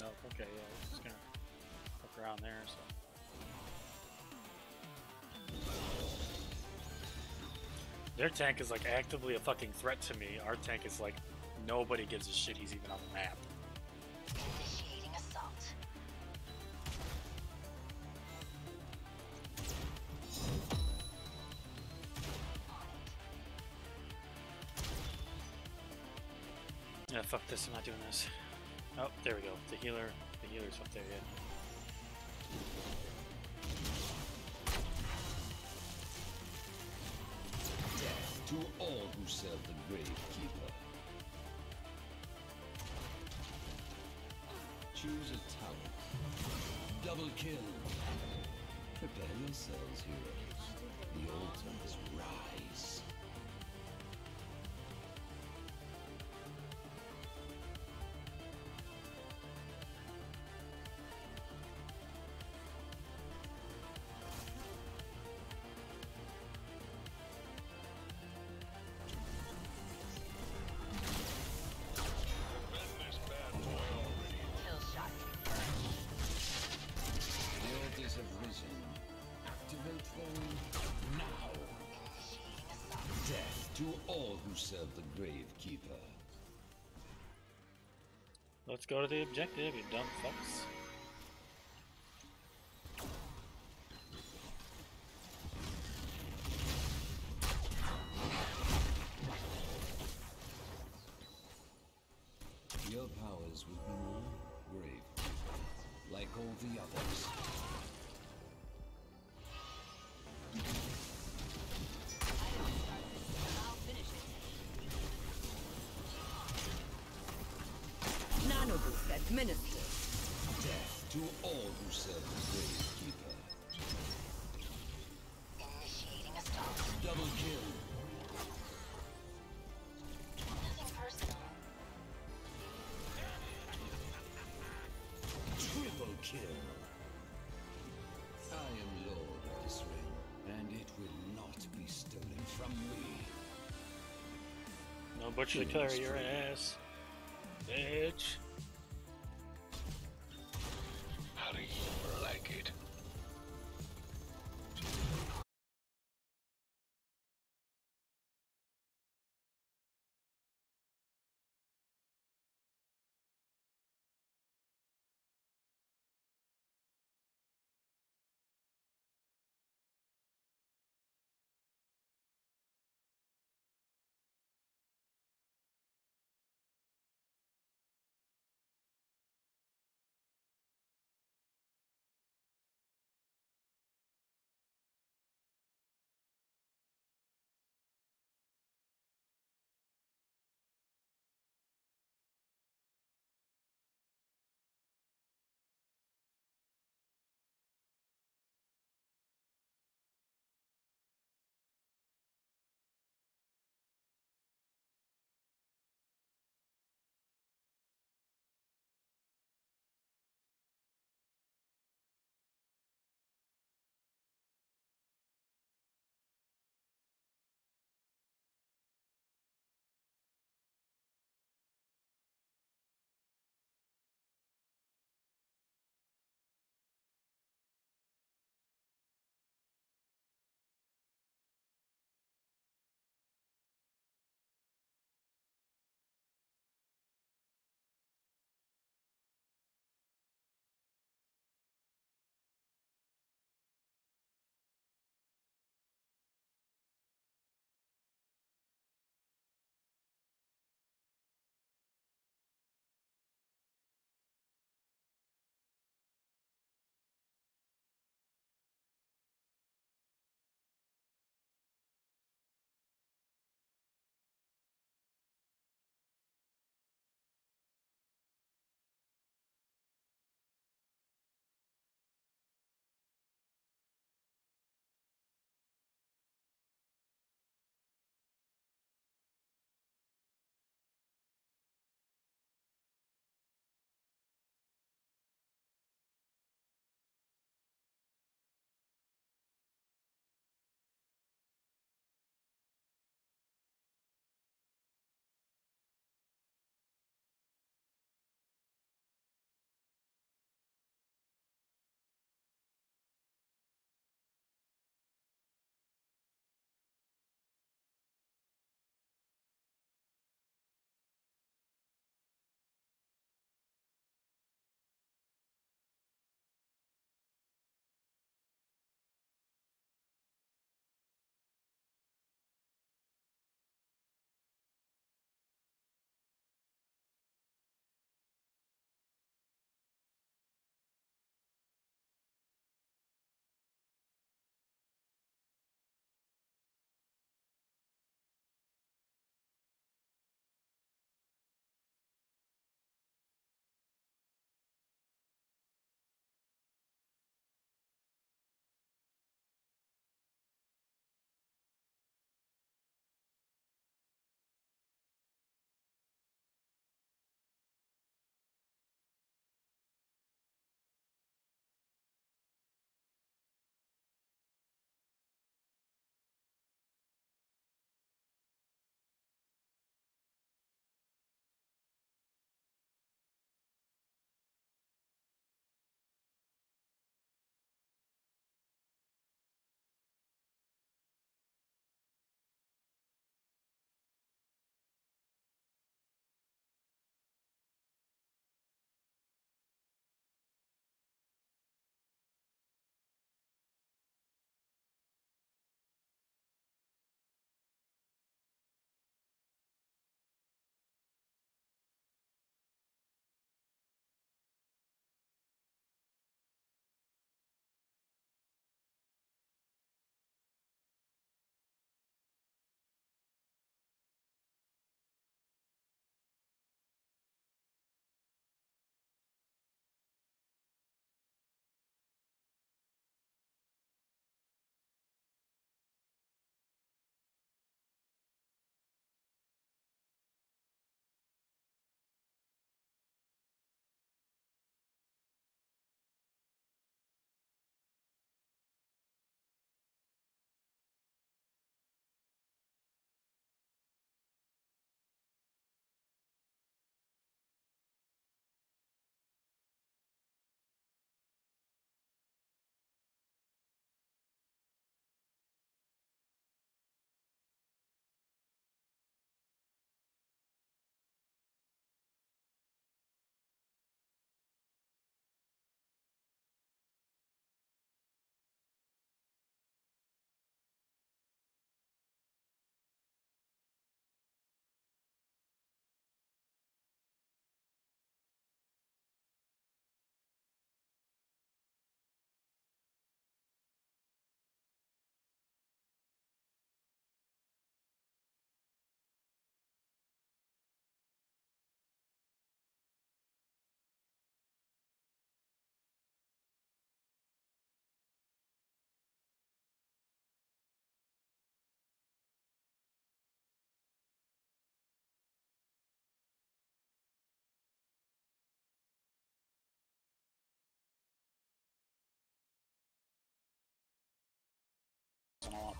No, okay, yeah, he's just gonna fuck around there, so. Their tank is like actively a fucking threat to me. Our tank is like nobody gives a shit he's even on the map. Fuck this, I'm not doing this. Oh, there we go. The healer, the healer's up there, yeah. Death to all who serve the Gravekeeper. Choose a talent. Double kill. Prepare yourselves, heroes. The altars rise. To all who serve the Grave Keeper. Let's go to the objective, you dumb fucks. Butcher the killer, your ass. Bitch.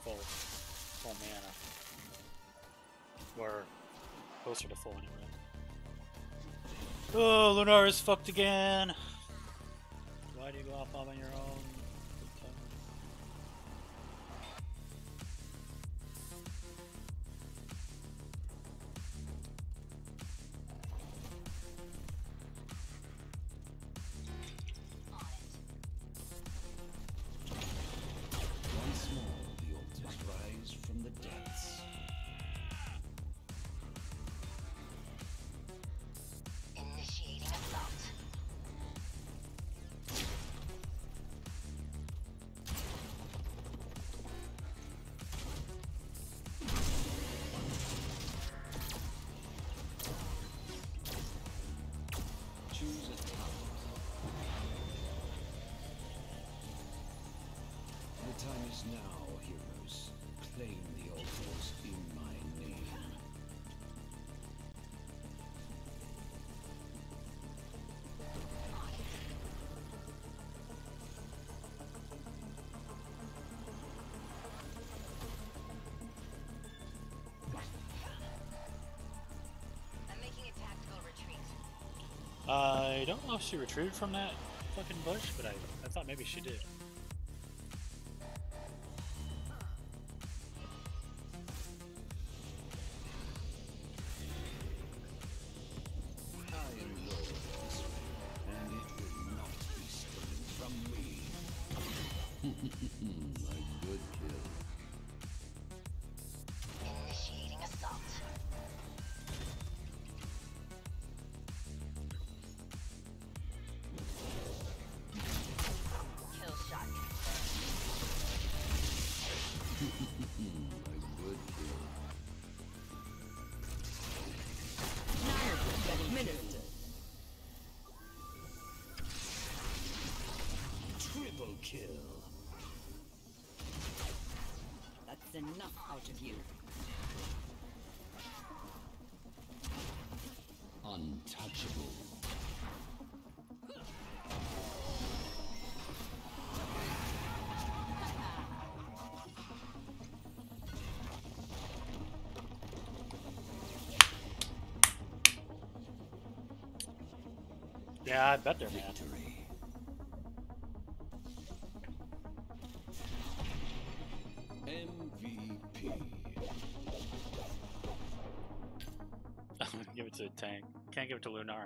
Full, full mana. We're closer to full anyway. Oh, Lunar is fucked again. Why do you go off on your own? The now, heroes. Claim the altars in my name. I'm making a tactical retreat. I don't know if she retreated from that fucking bush, but I, I thought maybe she did. Yeah, I bet they're mad. MVP. *laughs* give it to the tank. Can't give it to Lunar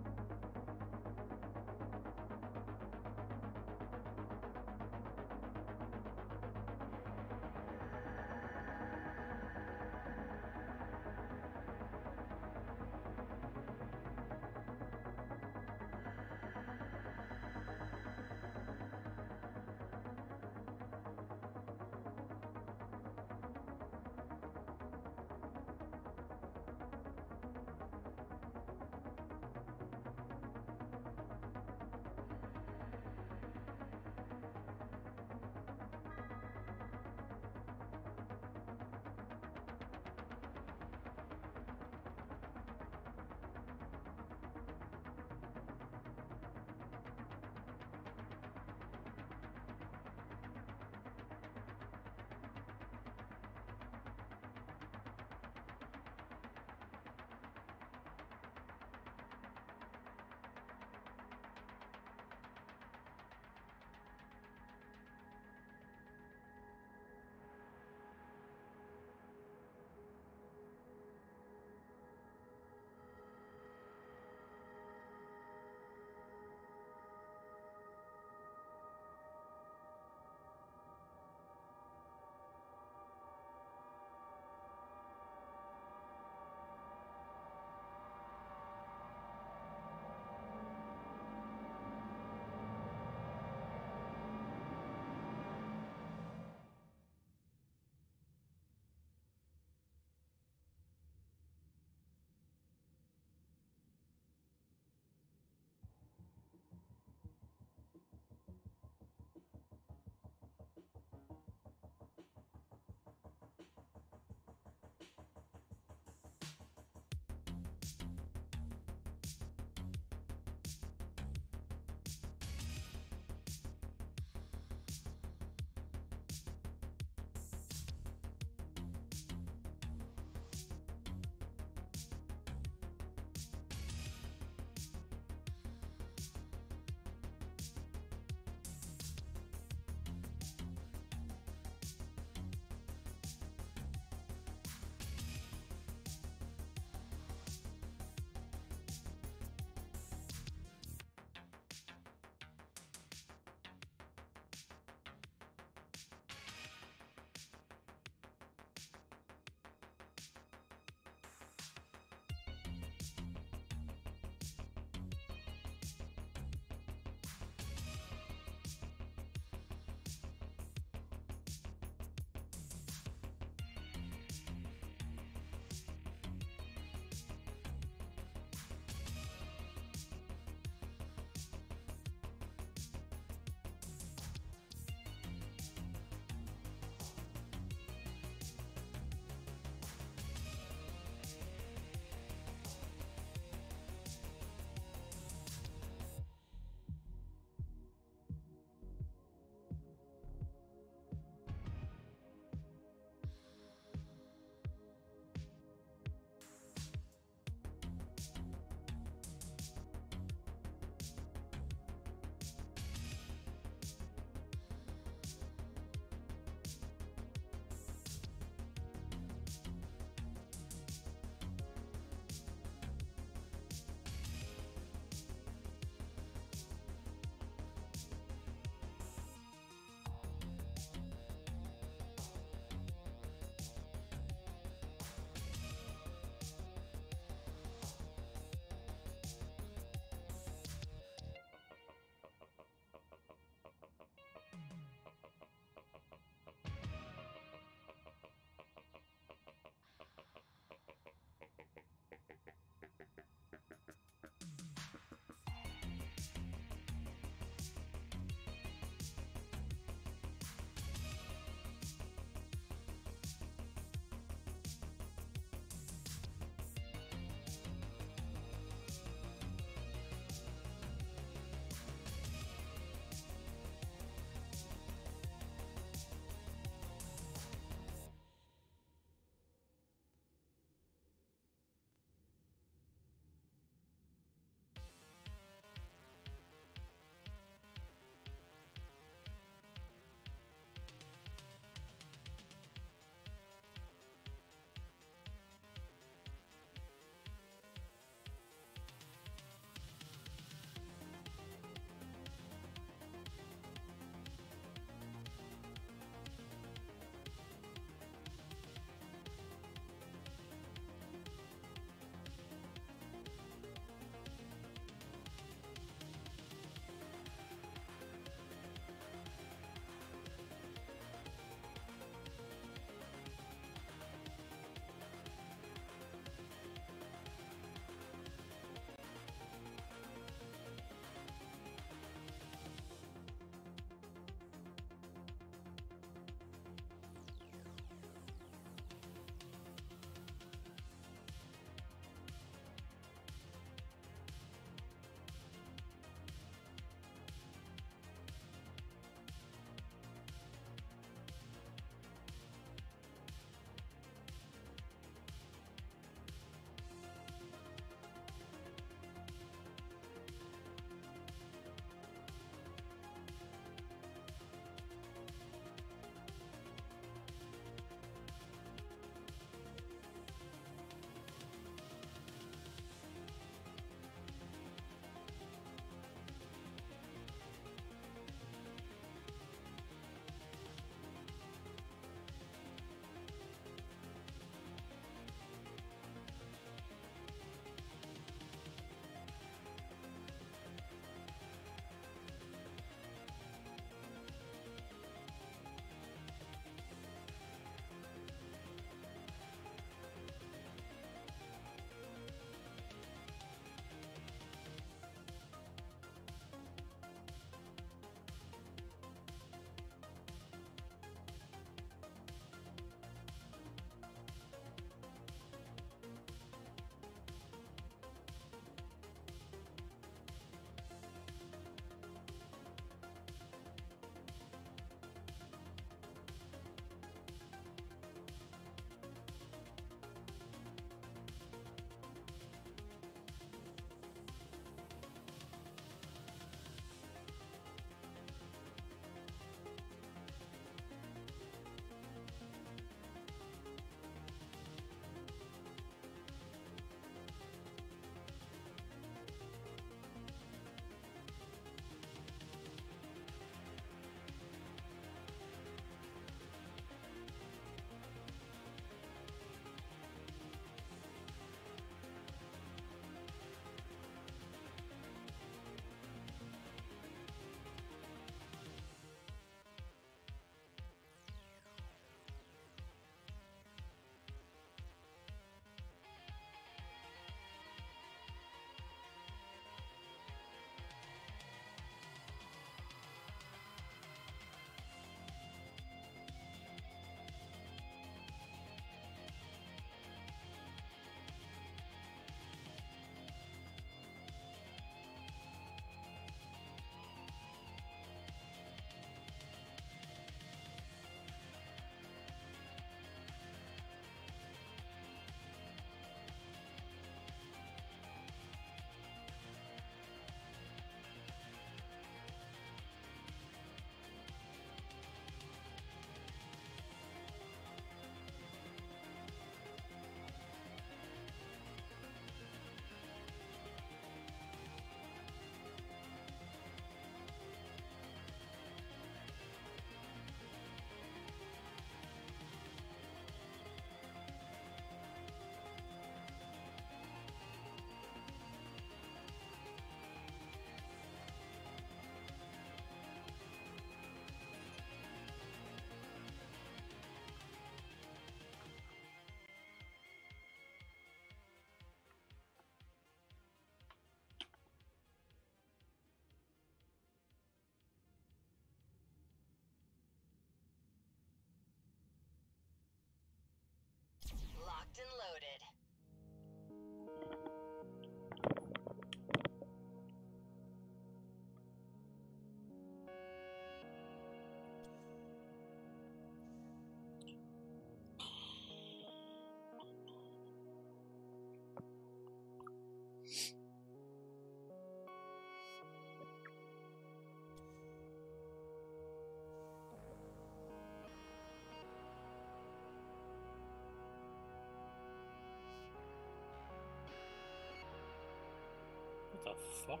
the fuck?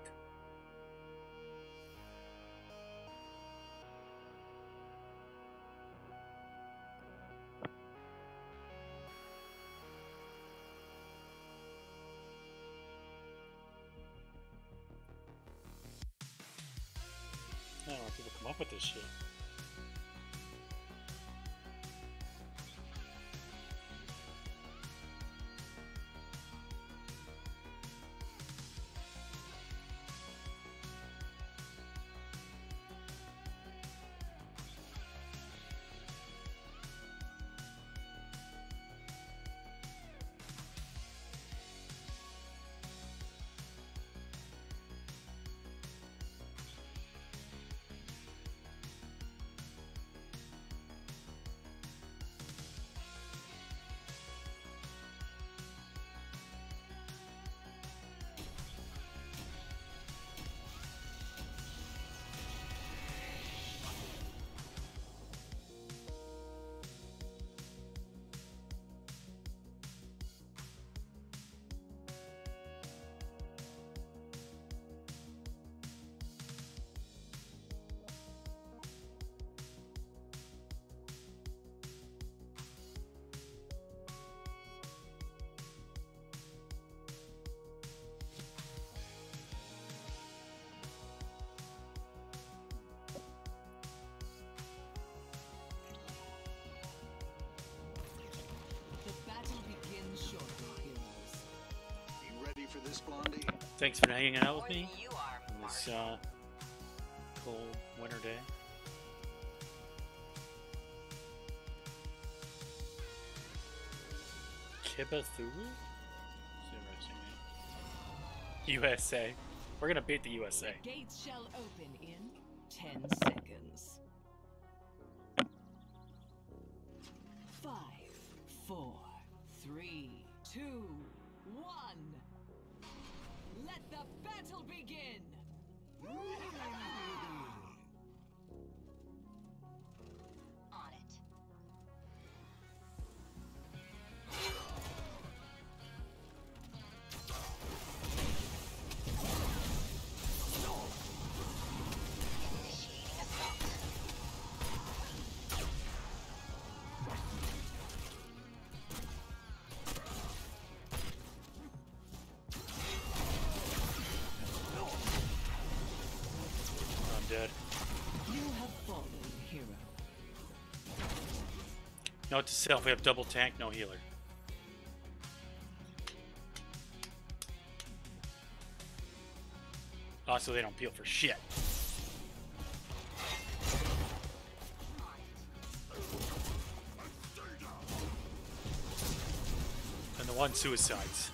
I don't know how people come up with this shit. For this, Blondie? Thanks for hanging out with me you are, on this uh, cold winter day. Kibathulu? It's an interesting name. USA. We're gonna beat the USA. Gates shall open dead. You have fallen, hero. Note to self, we have double tank, no healer. Oh, also, they don't peel for shit. And the one suicides.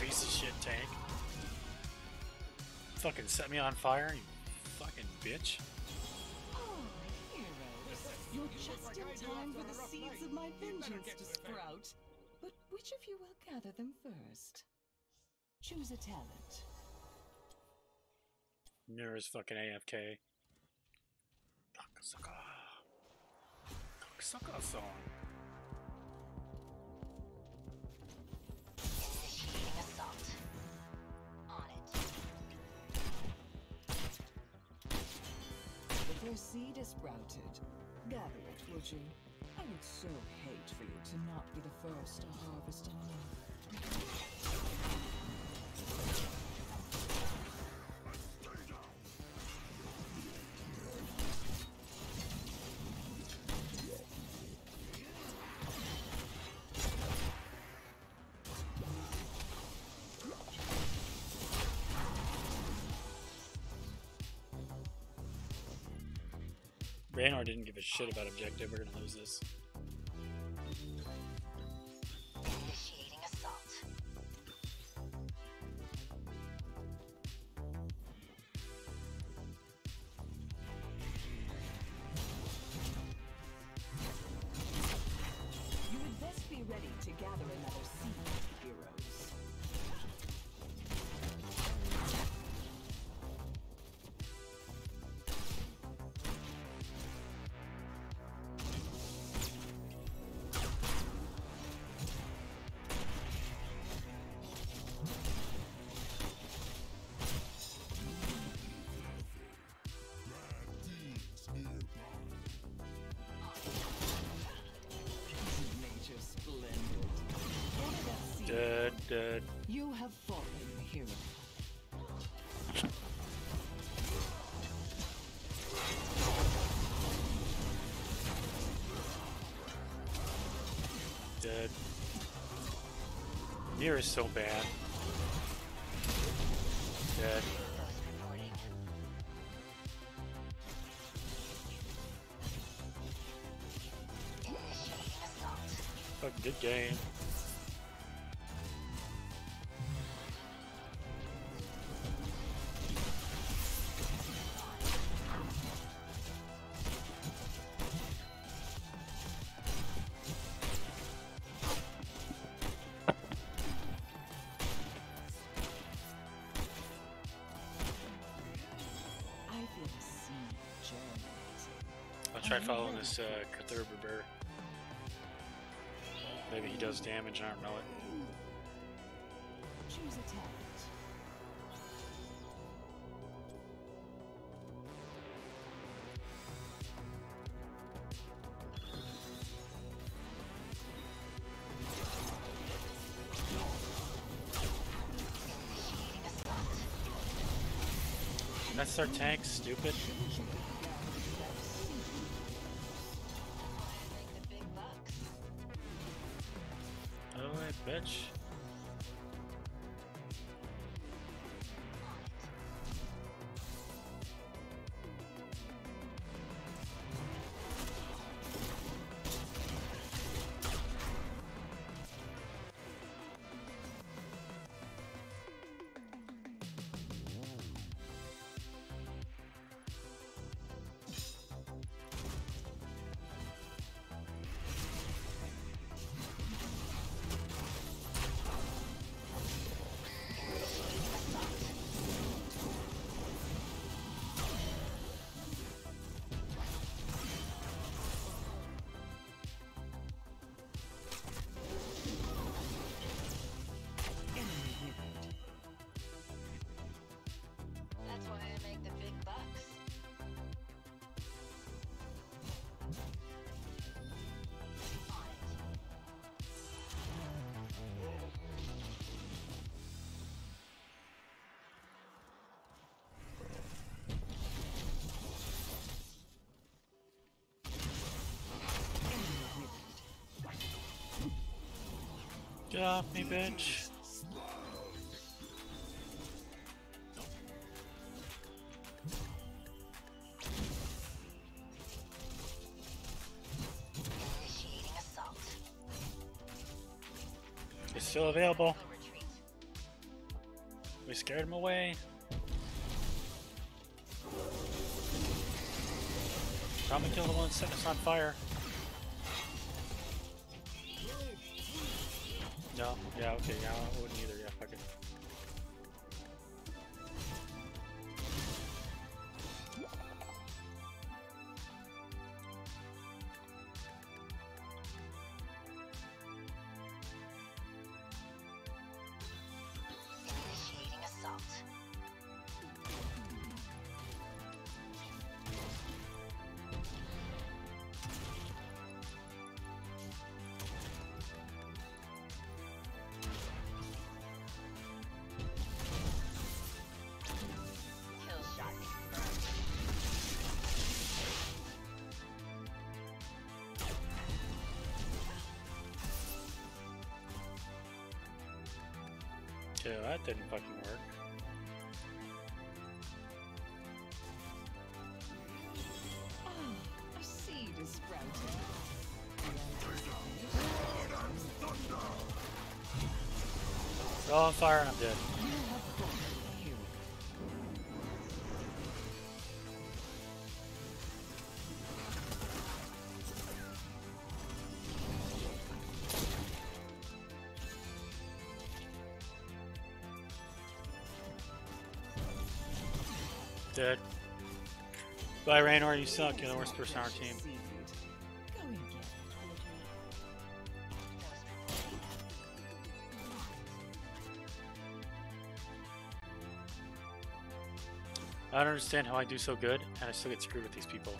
Piece of shit tank. Fucking set me on fire, you fucking bitch. Oh, heroes. You're just in time for the seeds of my vengeance to sprout. But which of you will gather them first? Choose a talent. Nura's fucking AFK. Sucker. Sucker song. Your seed is sprouted, gather it, would you? I would so hate for you to not be the first to harvest honey. Raynor didn't give a shit about objective. We're gonna lose this. Is so bad. Dead. Fucking good game. Try following this uh, Cthulhu Bear. Maybe he does damage, I don't know it. Choose a. That's our tank, stupid. Get off me, bitch. It's still available. We scared him away. And kill the one setting us on fire. Yeah, okay, yeah, I wouldn't either, Yeah, that didn't fucking work. Oh, a seed is sprouting. Oh, Fire and I'm dead. Bye, Raynor. You suck. You're the worst person on our team. I don't understand how I do so good and I still get screwed with these people.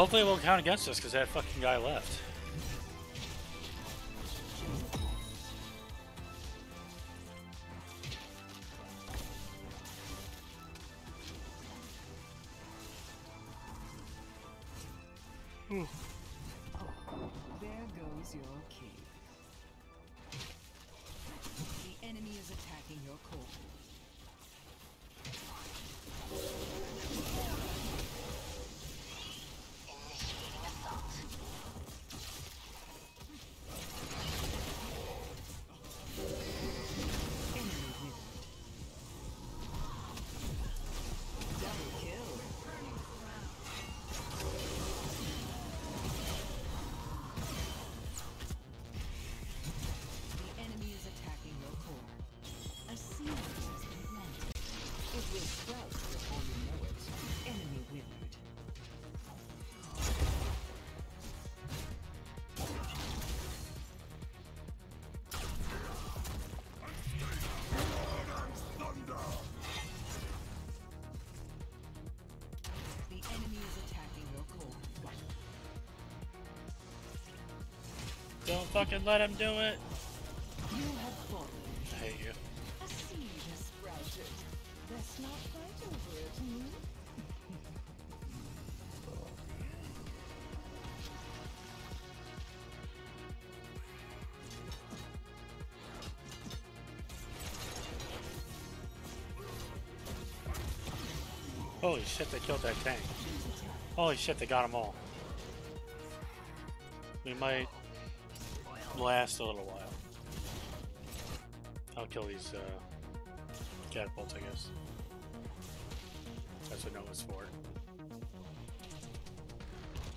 Hopefully it won't count against us because that fucking guy left. Don't fucking let him do it. You have fallen. I hate you. A seed has sprouted. Let's not fight over it, hmm? Holy shit, they killed that tank. Holy shit, they got them all. We might last a little while. I'll kill these uh, catapults, I guess. That's what Nova's for.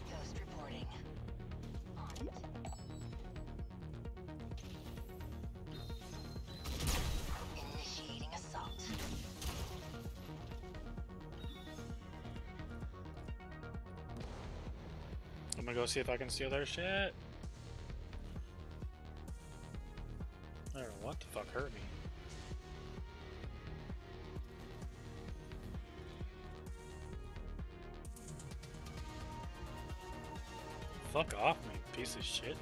Ghost reporting. Initiating assault. I'm gonna go see if I can steal their shit. Hurt me. Fuck off me, piece of shit.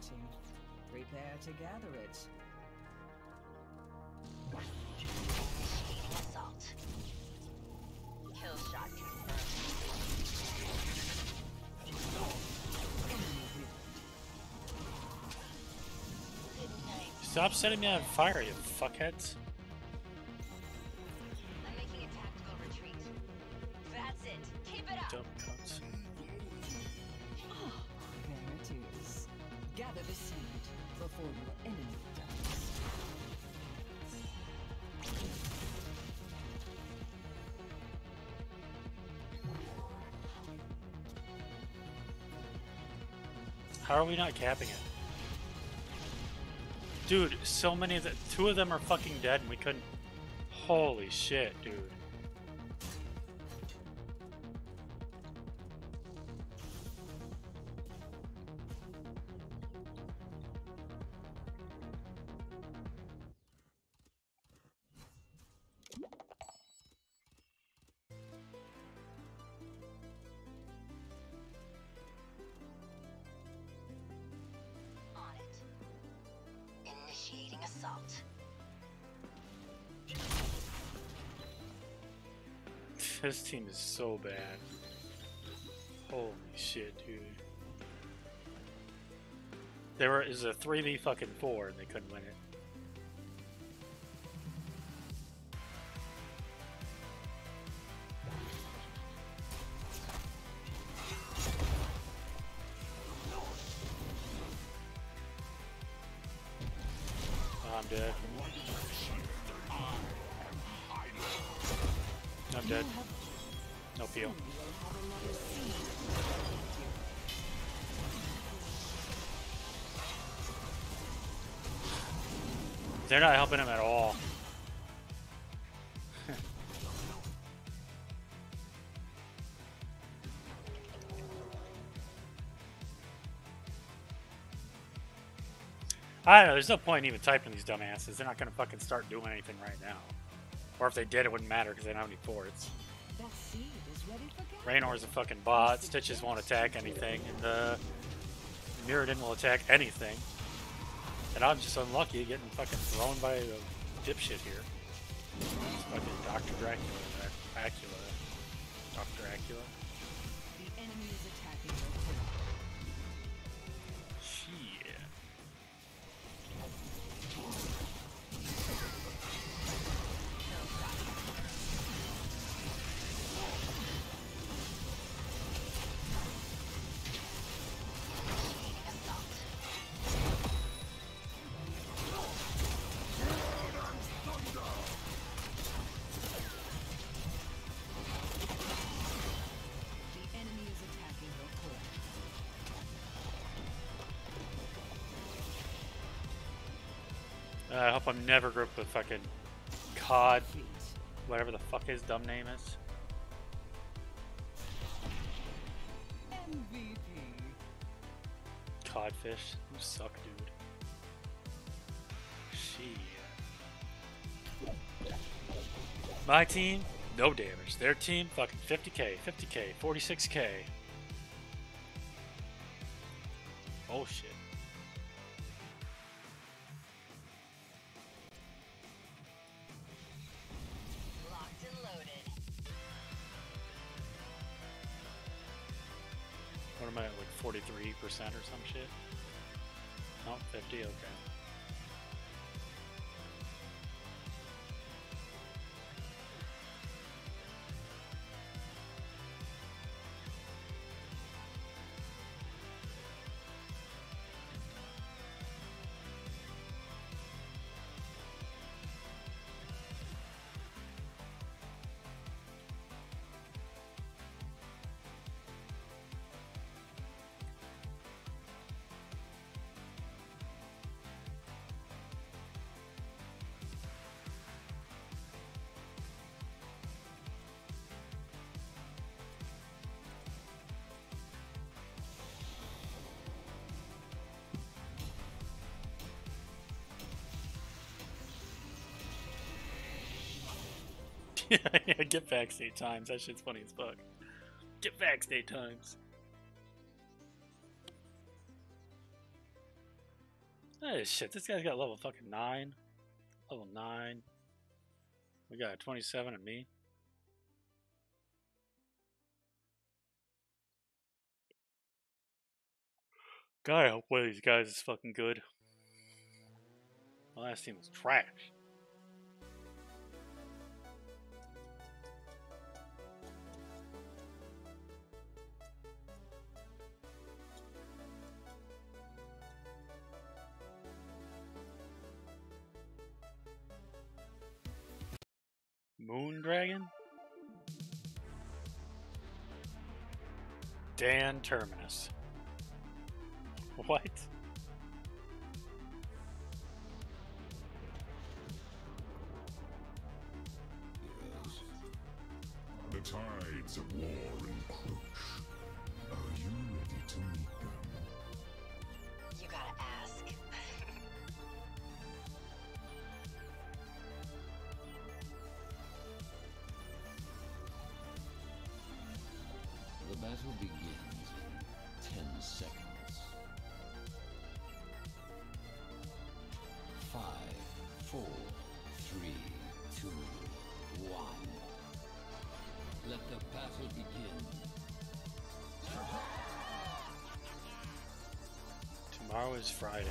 Of. Prepare to gather it. Initiating assault. Kill shot confirmed. Good night. Stop setting me on fire, you fuckheads. How are we not capping it? Dude, so many of the two of them are fucking dead and we couldn't Holy shit, dude. This team is so bad. Holy shit, dude. There is a 3v fucking 4 and they couldn't win it. I don't know. There's no point in even typing these dumbasses. They're not gonna fucking start doing anything right now. Or if they did, it wouldn't matter because they don't have any ports. Seed is ready for gathering. Raynor's a fucking bot. Stitches won't attack anything, and uh, Muradin will attack anything. And I'm just unlucky getting fucking thrown by the dipshit here. It's fucking Dr. Dracula. Dracula. Dr. Dracula. I'm never grouped with fucking COD, whatever the fuck his dumb name is. MVP. Codfish. You suck, dude. Shit. My team, no damage. Their team, fucking 50k, 50k, 46k. Oh shit. 43% or some shit? No, 50, okay. Yeah, *laughs* get eight times. That shit's funny as fuck. Get eight times. Hey, shit, this guy's got level fucking 9. Level 9. We got a 27 and me. God, I hope one of these guys is fucking good. My last team was trash. Terminus. What? Is Friday.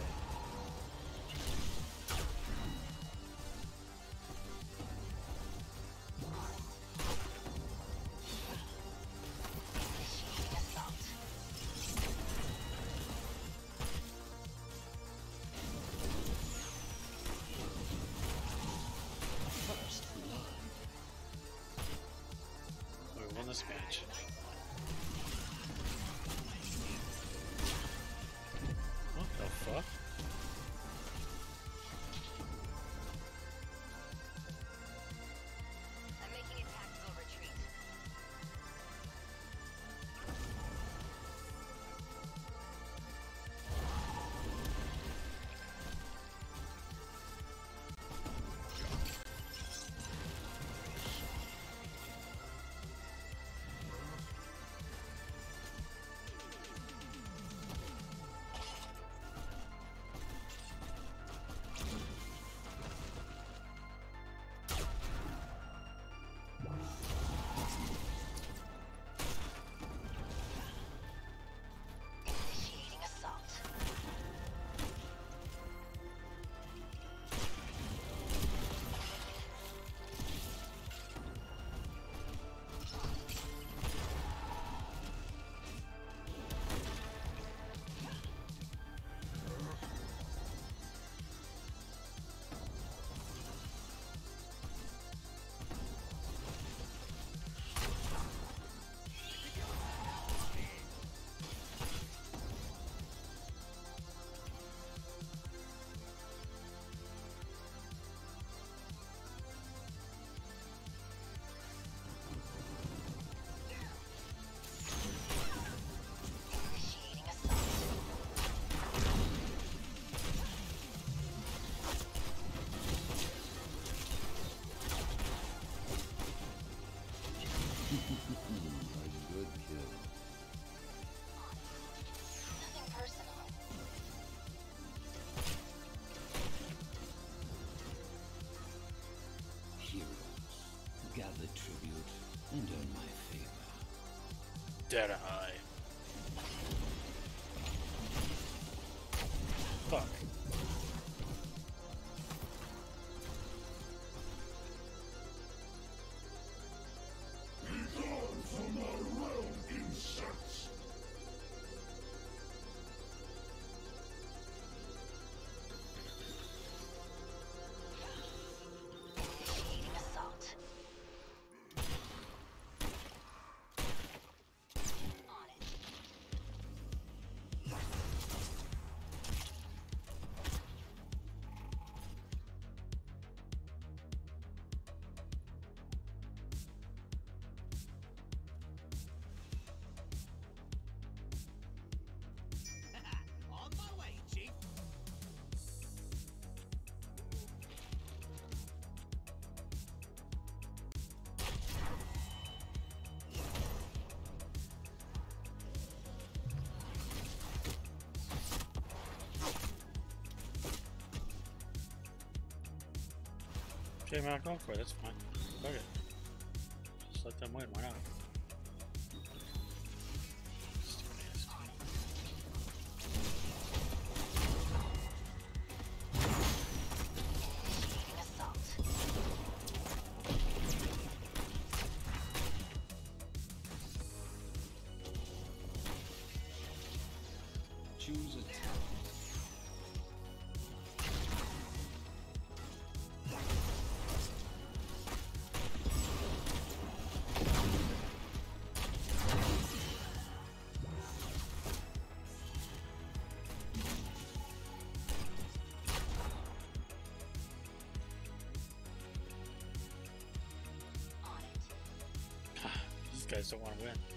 We won this match. Dead eye. Okay, I'm going for it. That's fine. It. Just let them win. Why not? Guys don't want to win.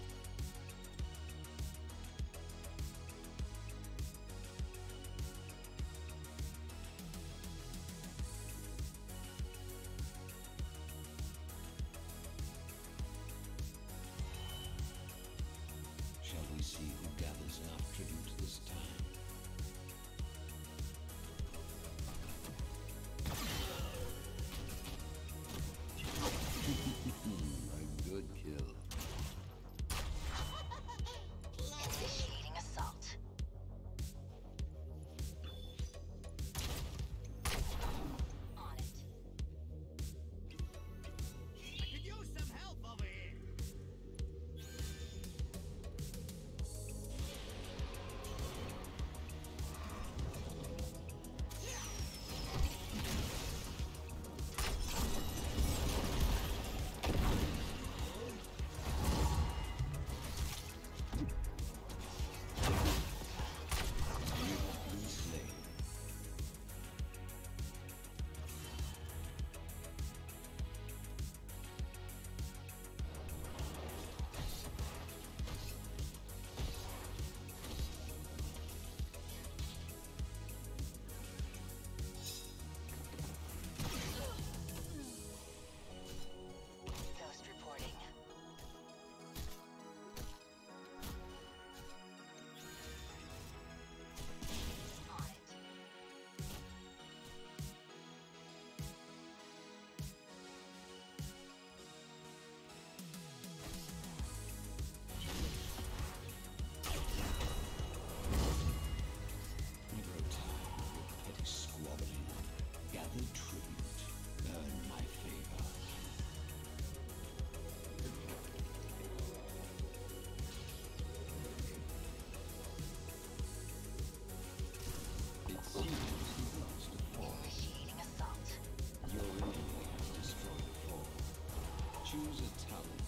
Choose a talent.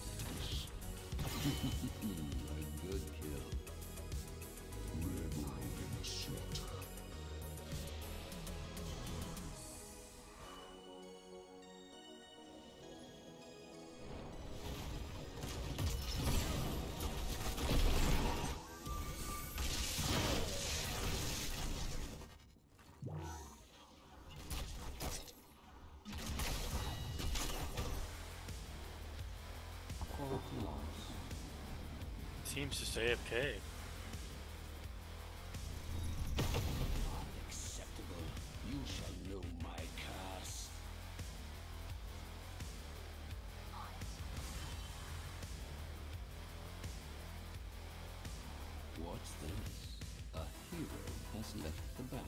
*laughs* Team's just AFK. Unacceptable. You shall know my curse. What's this? A hero has left the battle.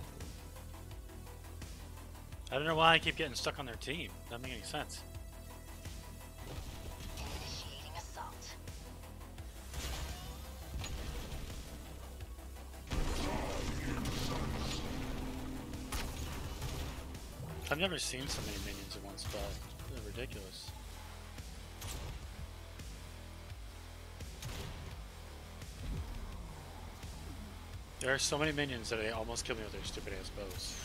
I don't know why I keep getting stuck on their team. Doesn't make any sense. I've never seen so many minions in one spot. They're ridiculous. There are so many minions that they almost kill me with their stupid ass bows.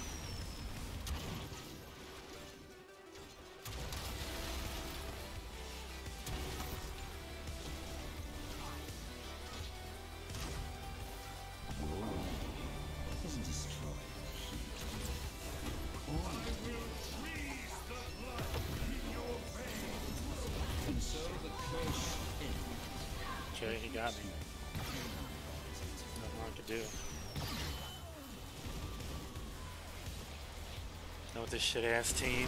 Shit ass team.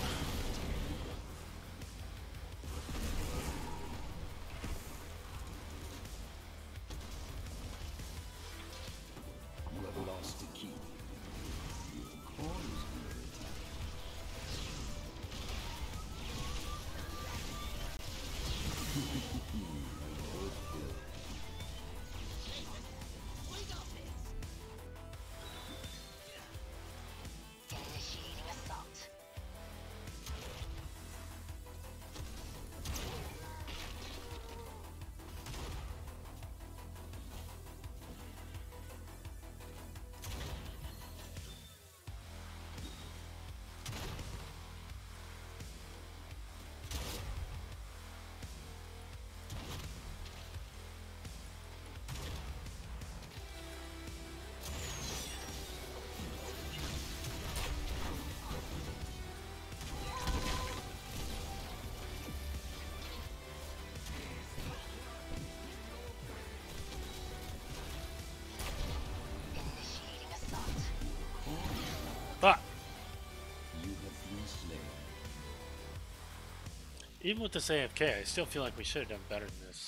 Even with this AFK, I still feel like we should have done better than this.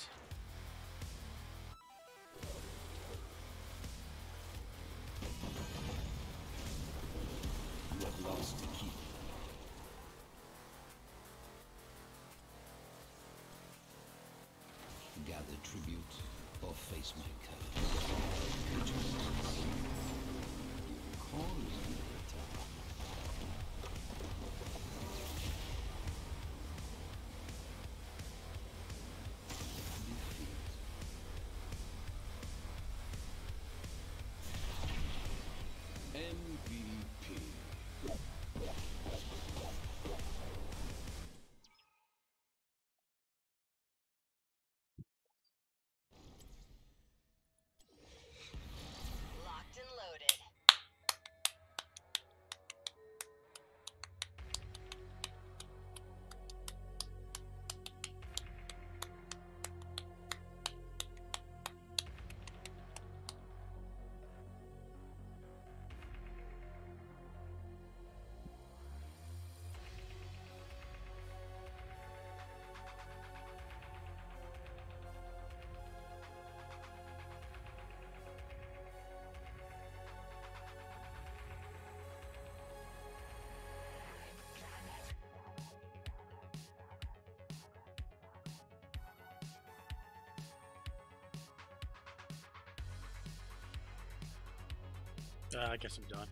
Uh, I guess I'm done.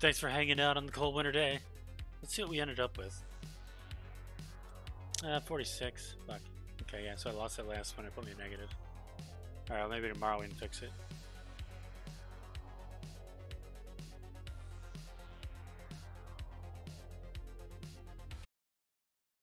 Thanks for hanging out on the cold winter day. Let's see what we ended up with. Uh, 46. Fuck. Okay, yeah, so I lost that last one. It put me in negative. Alright, well, maybe tomorrow we can fix it.